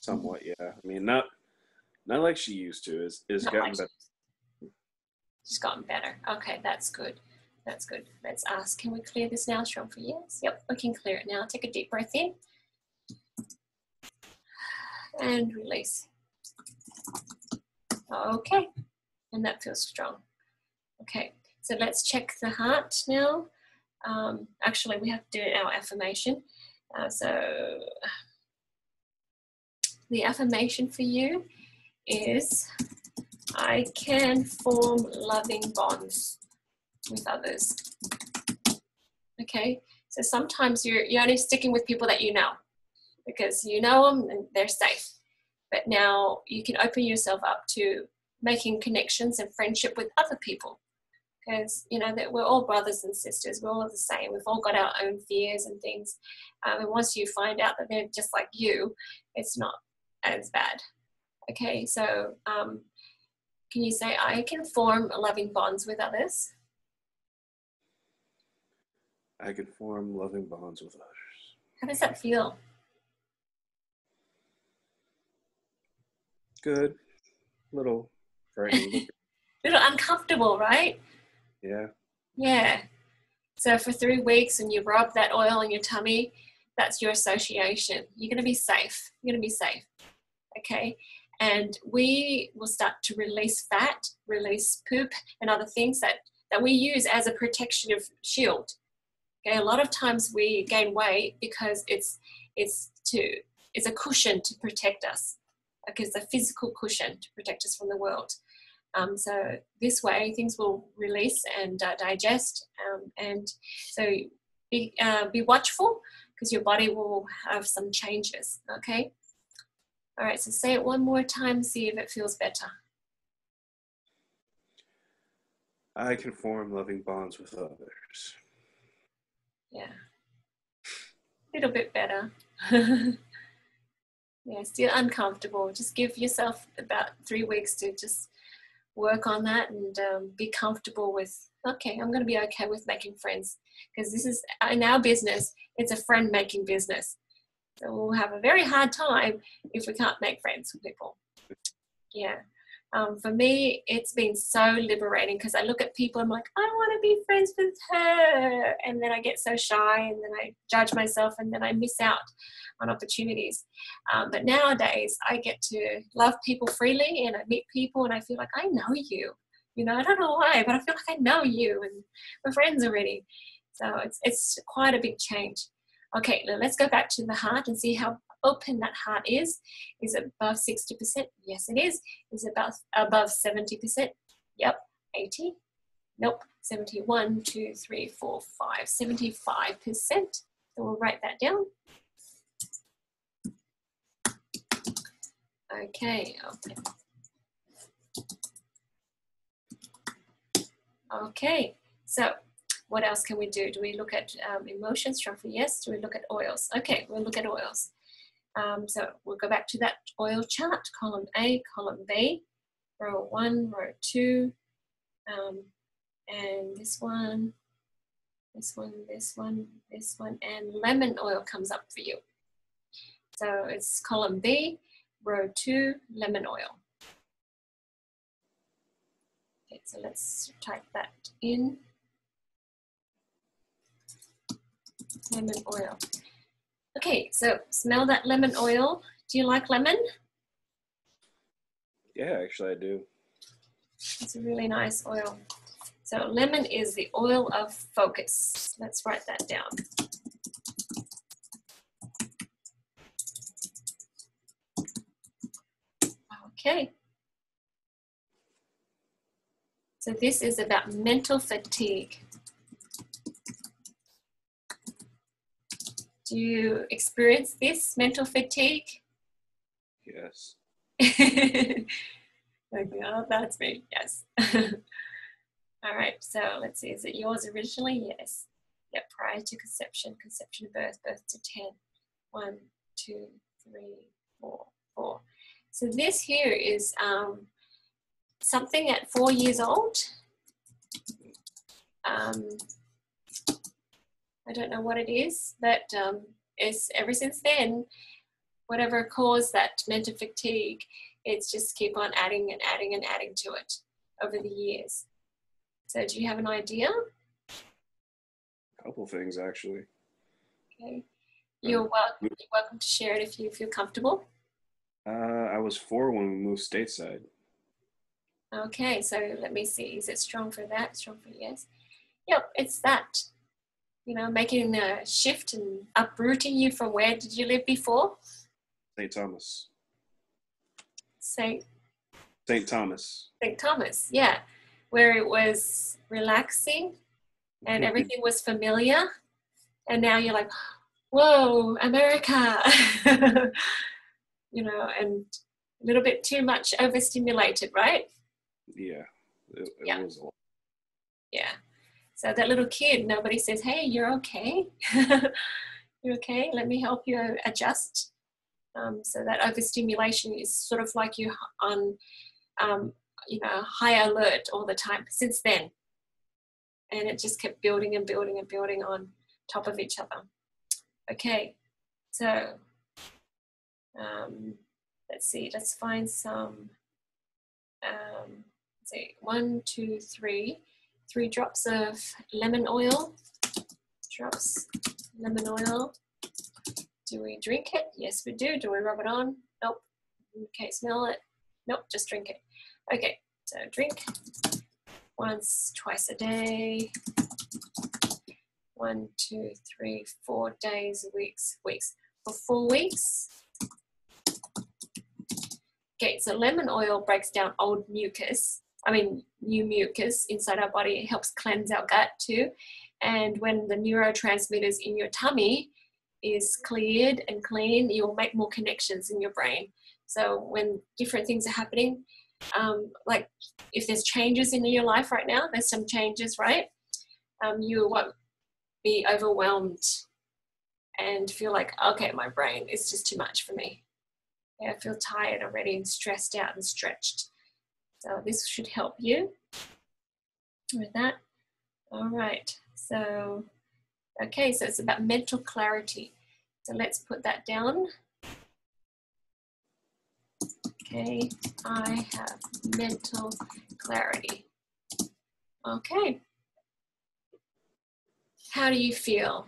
Somewhat, yeah. I mean, not not like she used to. Is is getting like better. She's gotten better. Okay, that's good. That's good. Let's ask, can we clear this now? Strong for yes. Yep, we can clear it now. Take a deep breath in. And release. Okay, and that feels strong. Okay, so let's check the heart now. Um, actually, we have to do our affirmation. Uh, so the affirmation for you is I can form loving bonds with others. Okay, so sometimes you're, you're only sticking with people that you know because you know them and they're safe. But now you can open yourself up to making connections and friendship with other people. Because you know that we're all brothers and sisters. We're all the same. We've all got our own fears and things. Um, and once you find out that they're just like you it's not as bad. Okay? So um, can you say i can form loving bonds with others I can form loving bonds with others. how does that feel Good. Little frightening. [laughs] little uncomfortable right yeah. yeah so for three weeks and you rub that oil on your tummy that's your association you're going to be safe you're going to be safe okay and we will start to release fat, release poop, and other things that, that we use as a protective shield. Okay, a lot of times we gain weight because it's it's to it's a cushion to protect us, like it's a physical cushion to protect us from the world. Um, so this way, things will release and uh, digest, um, and so be uh, be watchful because your body will have some changes. Okay. All right. So say it one more time. See if it feels better. I can form loving bonds with others. Yeah. A little bit better. [laughs] yeah, still uncomfortable. Just give yourself about three weeks to just work on that and um, be comfortable with okay i'm going to be okay with making friends because this is in our business it's a friend making business so we'll have a very hard time if we can't make friends with people yeah um, for me it's been so liberating because i look at people and i'm like i want to be friends with her and then i get so shy and then i judge myself and then i miss out on opportunities. Um, but nowadays, I get to love people freely and I meet people and I feel like I know you. You know, I don't know why, but I feel like I know you and we're friends already. So it's, it's quite a big change. Okay, now let's go back to the heart and see how open that heart is. Is it above 60%? Yes, it is. Is it above, above 70%? Yep. 80? Nope. 71, 2, 3, 4, 5, 75%. So we'll write that down. Okay, okay. Okay, so what else can we do? Do we look at um, emotions, for yes? Do we look at oils? Okay, we'll look at oils. Um, so we'll go back to that oil chart, column A, column B, row one, row two, um, and this one, this one, this one, this one, and lemon oil comes up for you. So it's column B, row two, lemon oil. Okay, so let's type that in. Lemon oil. Okay, so smell that lemon oil. Do you like lemon? Yeah, actually I do. It's a really nice oil. So lemon is the oil of focus. Let's write that down. Okay. So this is about mental fatigue. Do you experience this mental fatigue? Yes. [laughs] okay, oh, that's me. Yes. [laughs] All right. So let's see. Is it yours originally? Yes. Yeah. Prior to conception, conception of birth, birth to 10. One, two, three, four, four. So this here is um, something at four years old. Um, I don't know what it is, but um, it's ever since then, whatever caused that mental fatigue, it's just keep on adding and adding and adding to it over the years. So do you have an idea? A couple things actually. Okay. You're welcome, you're welcome to share it if you feel comfortable. Uh, I was four when we moved stateside. Okay, so let me see. Is it strong for that? Strong for yes? Yep, it's that. You know, making a shift and uprooting you from where did you live before? St. Thomas. St. St. Thomas. St. Thomas, yeah, where it was relaxing and mm-hmm. everything was familiar. And now you're like, whoa, America. [laughs] you know, and a little bit too much overstimulated, right? Yeah, it, it Yeah. was. Yeah. So that little kid, nobody says, hey, you're okay. [laughs] you're okay. Let me help you adjust. Um, so that overstimulation is sort of like you on, um, you know, high alert all the time since then. And it just kept building and building and building on top of each other. Okay. So um, let's see, let's find some, um, let's see, one, two, three, three drops of lemon oil, drops lemon oil. Do we drink it? Yes, we do. Do we rub it on? Nope. Okay, smell it. Nope, just drink it. Okay, so drink once, twice a day. One, two, three, four days, weeks, weeks. For four weeks. Okay, so lemon oil breaks down old mucus. I mean, new mucus inside our body. Helps cleanse our gut too. And when the neurotransmitters in your tummy is cleared and clean, you'll make more connections in your brain. So when different things are happening, um, like if there's changes in your life right now, there's some changes, right? Um, you won't be overwhelmed and feel like, okay, my brain is just too much for me. Yeah, I feel tired already and stressed out and stretched. So this should help you with that. All right, so, okay, so it's about mental clarity. So let's put that down. Okay, I have mental clarity. Okay. How do you feel?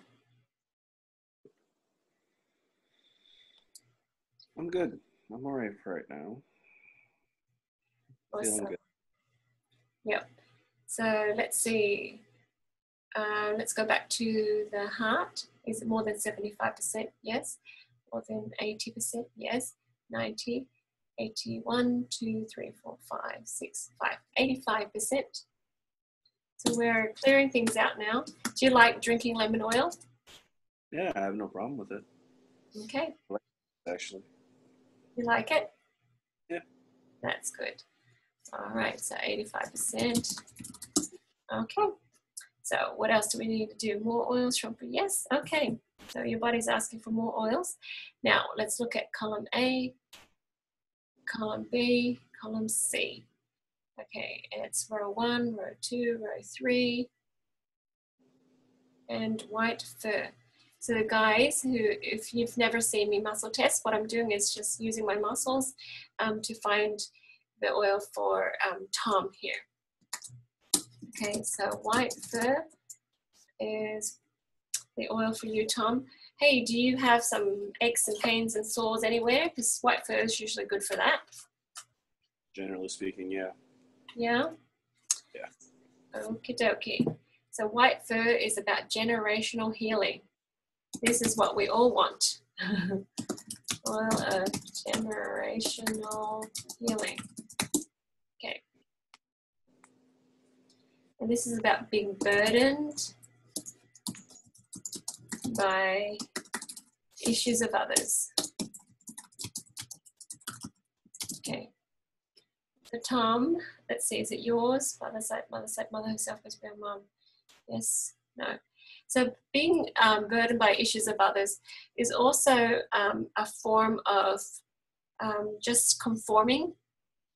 I'm good. I'm all right for right now. Awesome. Yep. So let's see. Uh, let's go back to the heart. Is it more than 75%? Yes. More than 80%? Yes. 90, 81, 2, 3, 4, 5, 6, 5, 85%. So we're clearing things out now. Do you like drinking lemon oil? Yeah, I have no problem with it, Okay. actually. You like it? Yeah. That's good. All right, so 85%. Okay. So what else do we need to do? More oils, shampoo? Yes. Okay. So your body's asking for more oils. Now let's look at column A, column B, column C. Okay, it's row one, row two, row three, and white fir. So the guys who, if you've never seen me muscle test, what I'm doing is just using my muscles um, to find the oil for um, Tom here. Okay, so white fir is the oil for you, Tom. Hey, do you have some aches and pains and sores anywhere? Because white fir is usually good for that. Generally speaking, yeah. Yeah? Yeah. Okie dokie. So white fir is about generational healing. This is what we all want. [laughs] Oil of generational healing. Okay. And this is about being burdened by issues of others. Okay. For Tom, let's see, is it yours? Father side, mother side, mother herself was being mom. Yes, no. So being um, burdened by issues of others is also um, a form of um, just conforming.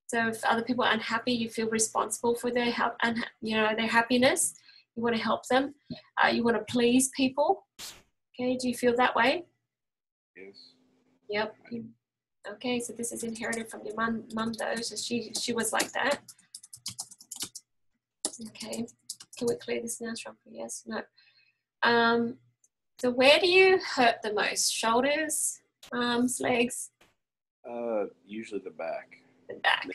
So if other people are unhappy, you feel responsible for their help and you know their happiness. You want to help them. Uh, you want to please people. Okay, do you feel that way? Yes. Yep. Okay, so this is inherited from your mum, mum though. So she she was like that. Okay. Can we clear this now, Shopper? Yes. No. Um. So where do you hurt the most? Shoulders, arms, legs, Uh, usually the back, the back.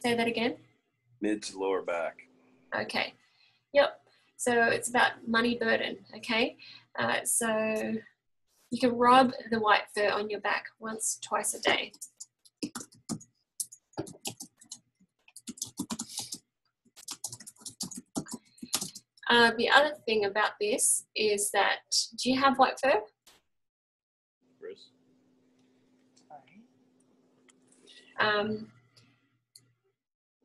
Say that again. mid to lower back. Okay. Yep. So it's about money burden. Okay. Uh, so you can rub the white fir on your back once, twice a day. Uh, the other thing about this is that do you have white fir? Um,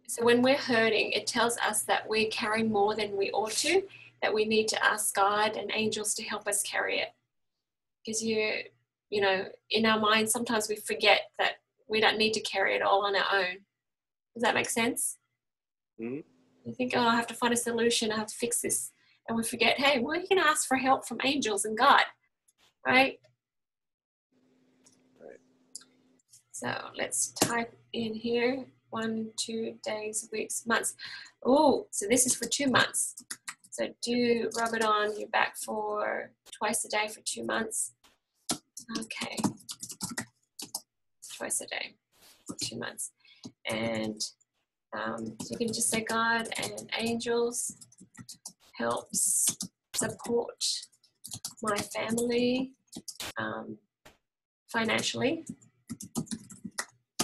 so when we're hurting, it tells us that we're carrying more than we ought to, that we need to ask God and angels to help us carry it. Because you, you know, in our minds, sometimes we forget that we don't need to carry it all on our own. Does that make sense? Mhm. You think, oh, I have to find a solution, I have to fix this. And we forget, hey, well, you can ask for help from angels and God? Right. So let's type in here one, two days, weeks, months. Oh, so this is for two months. So do rub it on your back for twice a day for two months. Okay. twice a day for two months. And um, you can just say God and angels helps support my family um, financially.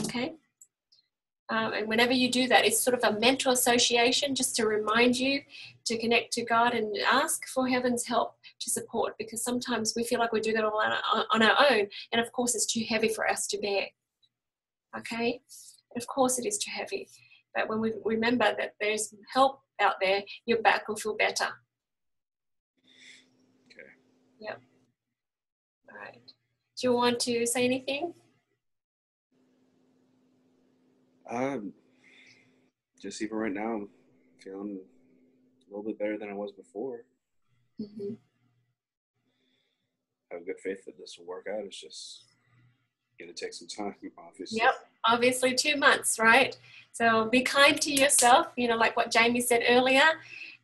Okay. Um, and whenever you do that, it's sort of a mental association just to remind you to connect to God and ask for heaven's help to support because sometimes we feel like we're doing it all on our, on our own. And of course, it's too heavy for us to bear. Okay? Of course, it is too heavy. But when we remember that there's help out there, your back will feel better. Okay. Yep. All right. Do you want to say anything? Um, just even right now, I'm feeling a little bit better than I was before. Mm-hmm. I have good faith that this will work out. It's just gonna take some time, [laughs] obviously. Yep. Obviously, two months, right? So be kind to yourself. You know, like what Jamie said earlier.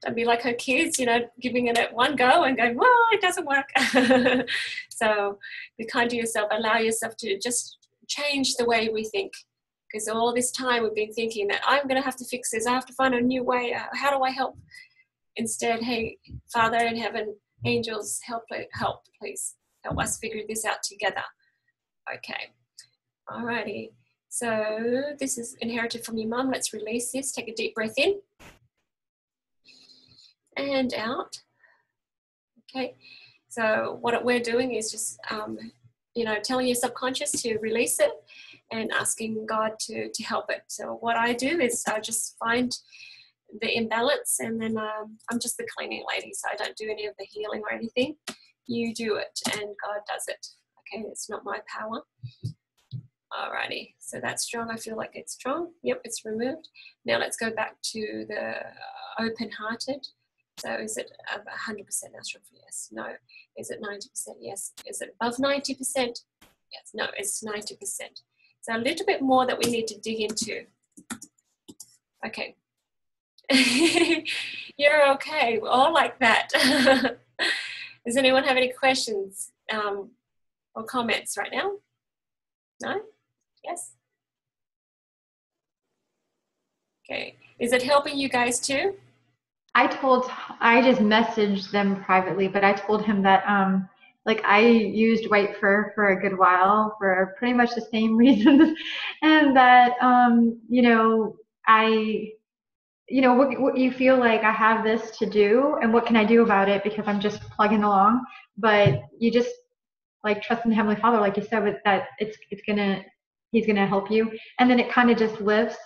Don't be like her kids, you know, giving it one go and going, well, it doesn't work. [laughs] so be kind to yourself. Allow yourself to just change the way we think. Because all this time we've been thinking that I'm going to have to fix this. I have to find a new way. Uh, how do I help? Instead, hey, Father in heaven, angels, help, help, please. Help us figure this out together. Okay. Alrighty. So this is inherited from your mum. Let's release this. Take a deep breath in and out. Okay. So what we're doing is just, um, you know, telling your subconscious to release it and asking God to to help it. So what I do is I just find the imbalance and then um, I'm just the cleaning lady, so I don't do any of the healing or anything. You do it and God does it. Okay, it's not my power. Alrighty, so that's strong. I feel like it's strong. Yep, it's removed. Now let's go back to the open-hearted. So is it 100% astral? Yes. No. Is it 90%? Yes. Is it above 90%? Yes. No, it's 90%. So a little bit more that we need to dig into. Okay. [laughs] You're okay. We're all like that. [laughs] Does anyone have any questions um, or comments right now? No? Yes? Okay. Is it helping you guys too? I told, I just messaged them privately, but I told him that, um, like I used white fir for a good while for pretty much the same [laughs] reasons, and that, um, you know, I, you know, what, what you feel like I have this to do, and what can I do about it because I'm just plugging along, but you just like trust in the Heavenly Father, like you said, with that it's it's gonna He's gonna help you, and then it kind of just lifts.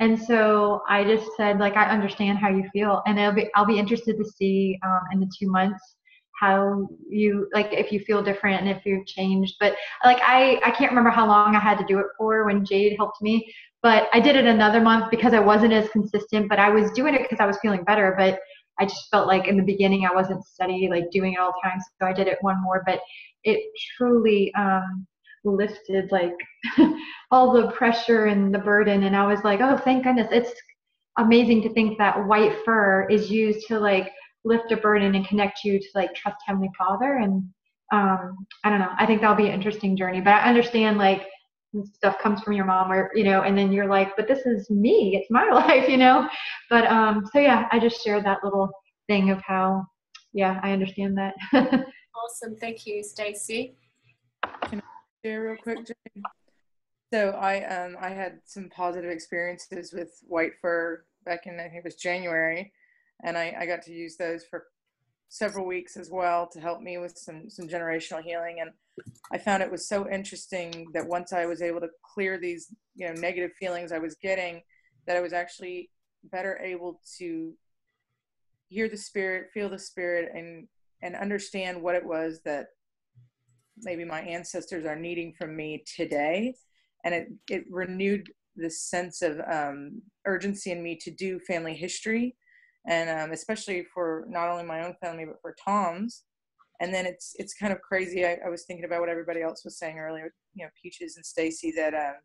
And so I just said, like, I understand how you feel, and I'll be I'll be interested to see um, in the two months how you like if you feel different and if you've changed. But like I I can't remember how long I had to do it for when Jade helped me, but I did it another month because I wasn't as consistent. But I was doing it because I was feeling better. But I just felt like in the beginning I wasn't steady, like doing it all the time. So I did it one more, but it truly um, lifted like [laughs] all the pressure and the burden and i was like oh thank goodness it's amazing to think that white fir is used to like lift a burden and connect you to like trust heavenly father. And um i don't know. I think that'll be an interesting journey. But i understand like stuff comes from your mom or you know and then you're like but this is me. It's my [laughs] life you know? But um so yeah i just shared that little thing of how yeah i understand that. [laughs] Awesome. Thank you stacy. Share real quick, Jane? So I um I had some positive experiences with white fir back in I think it was January, and I, I got to use those for several weeks as well to help me with some some generational healing. And I found it was so interesting that once I was able to clear these you know negative feelings I was getting that I was actually better able to hear the spirit feel the spirit and and understand what it was that maybe my ancestors are needing from me today. And it, it renewed this sense of um, urgency in me to do family history and um, especially for not only my own family but for tom's and then it's it's kind of crazy I, I was thinking about what everybody else was saying earlier you know peaches and stacy that um,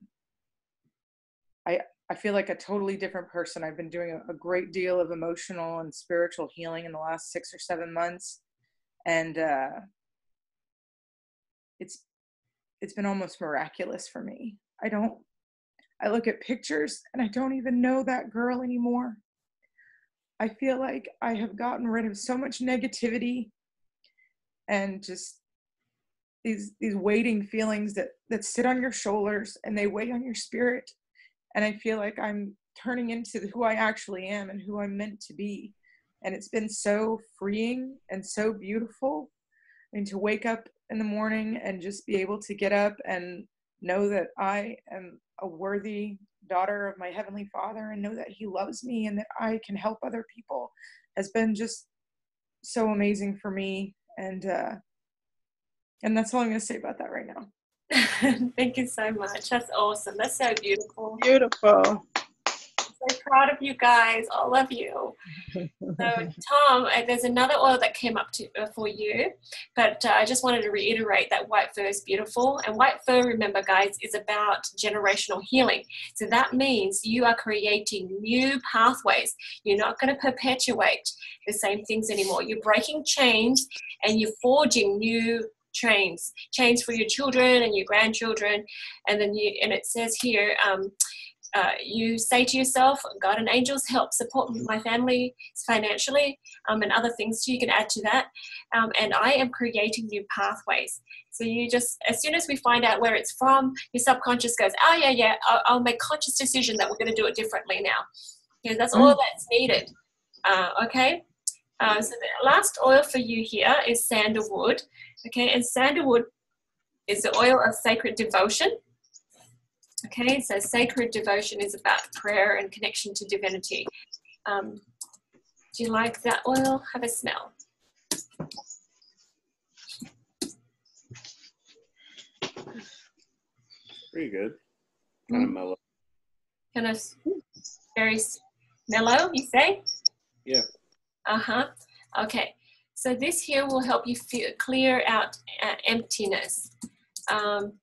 i i feel like a totally different person i've been doing a, a great deal of emotional and spiritual healing in the last six or seven months and uh, it's it's been almost miraculous for me. I don't, I look at pictures and I don't even know that girl anymore. I feel like I have gotten rid of so much negativity and just these these weighting feelings that that sit on your shoulders and they weigh on your spirit. And i feel like i'm turning into who i actually am and who i'm meant to be. And it's been so freeing and so beautiful. Mean, to wake up in the morning and just be able to get up and know that i am a worthy daughter of my heavenly father and know that he loves me and that i can help other people has been just so amazing for me and uh and that's all I'm going to say about that right now. [laughs] Thank you so much. That's awesome. That's so beautiful. Beautiful. So proud of you guys, all of you. So, Tom, uh, there's another oil that came up to, uh, for you, but uh, I just wanted to reiterate that white fir is beautiful. And white fir, remember, guys, is about generational healing. So that means you are creating new pathways. You're not going to perpetuate the same things anymore. You're breaking chains and you're forging new chains chains for your children and your grandchildren and then you and it says here um, uh, you say to yourself, God and angels help support my family financially um, and other things too. You can add to that. Um, and I am creating new pathways. So you just, as soon as we find out where it's from, your subconscious goes, oh, yeah, yeah, I'll, I'll make conscious decision that we're going to do it differently now. Because that's all that's needed. Uh, okay? Uh, so the last oil for you here is sandalwood. Okay, and sandalwood is the oil of sacred devotion. Okay, so sacred devotion is about prayer and connection to divinity. Um, do you like that oil? Have a smell. Pretty good. Kind of mellow. Kind of very mellow, you say? Yeah. Uh huh. Okay. So this here will help you feel, clear out uh, emptiness. Um,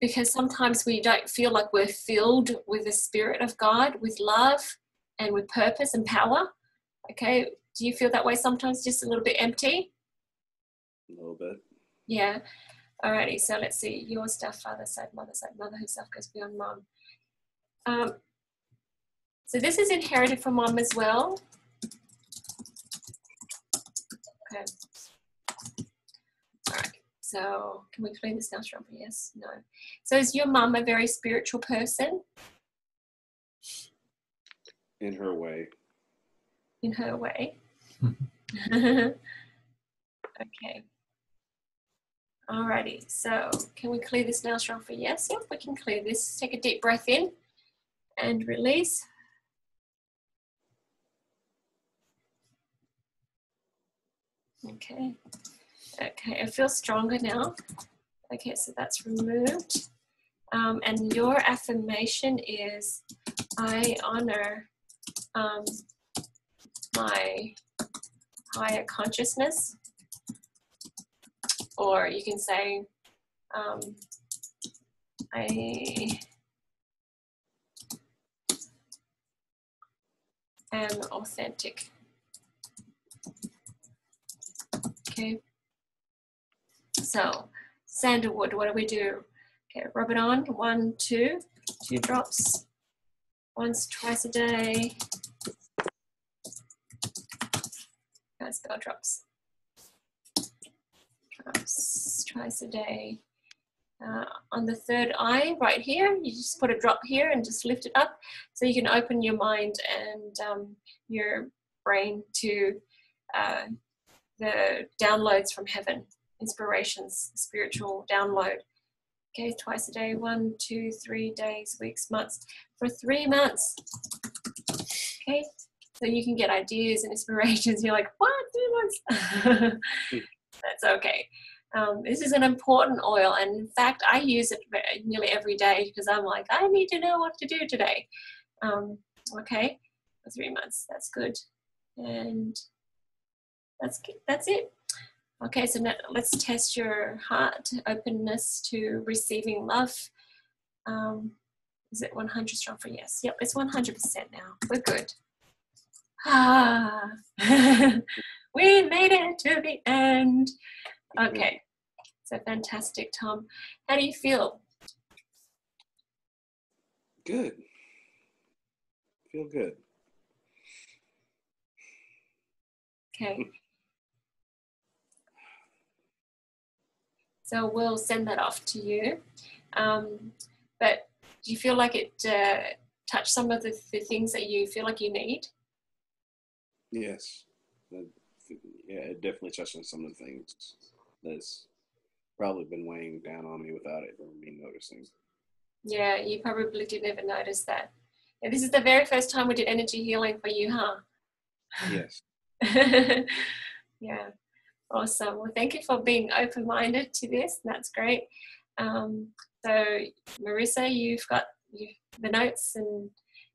because sometimes we don't feel like we're filled with the Spirit of God, with love and with purpose and power. Okay, do you feel that way sometimes, just a little bit empty? A little bit. Yeah. Alrighty, so let's see. Your stuff, father side, mother side, mother herself goes beyond mom. Um, so this is inherited from mom as well. Okay. So can we clean this now, Strawberry? Yes. No. So is your mum a very spiritual person? In her way. In her way. [laughs] okay. Alrighty. So can we clear this now, Strawberry? Yes. Yep. We can clear this. Take a deep breath in and release. Okay. Okay, I feel stronger now. Okay, so that's removed. Um, and your affirmation is I honor um, my higher consciousness. Or you can say, um, I am authentic. Okay. So sandalwood, what do we do? Okay, rub it on, one, two, two drops, once, twice a day. Spell drops. Drops twice a day. Uh, on the third eye, right here, you just put a drop here and just lift it up so you can open your mind and um, your brain to uh, the downloads from heaven, inspirations, spiritual download. Okay, twice a day, one, two, three days, weeks, months, for three months. Okay, so you can get ideas and inspirations. [laughs] You're like, what, three months? [laughs] That's okay. Um, this is an important oil, and in fact, I use it nearly every day because I'm like, I need to know what to do today. Um, okay, for three months, that's good. And that's that's it. Okay, so now let's test your heart openness to receiving love. Um, is it 100 strong for yes? Yep, it's 100% now. We're good. Ah, [laughs] we made it to the end. Okay, so fantastic, Tom. How do you feel? Good. Feel good. Okay. So we'll send that off to you. Um, but do you feel like it uh, touched some of the, the things that you feel like you need? Yes. Yeah, it definitely touched on some of the things that's probably been weighing down on me without it even me noticing. Yeah, you probably didn't even notice that. Yeah, this is the very first time we did energy healing for you, huh? Yes. [laughs] yeah, awesome. Well, thank you for being open minded to this. That's great. Um, so, Marissa, you've got the notes and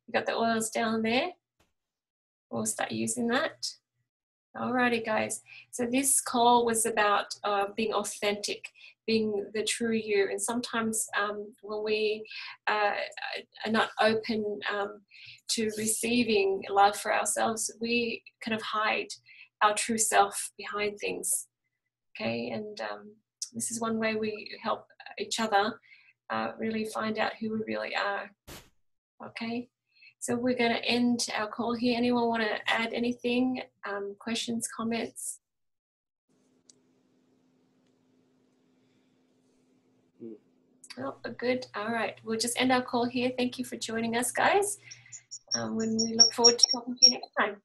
you've got the oils down there. We'll start using that. Alrighty, guys. So, this call was about uh, being authentic, being the true you. And sometimes um, when we uh, are not open um, to receiving love for ourselves, we kind of hide our true self behind things. Okay, and um, this is one way we help each other uh, really find out who we really are. Okay, so we're going to end our call here. Anyone want to add anything? Um, questions, comments? Oh, good. All right. We'll just end our call here. Thank you for joining us, guys. Um, when we look forward to talking to you next time.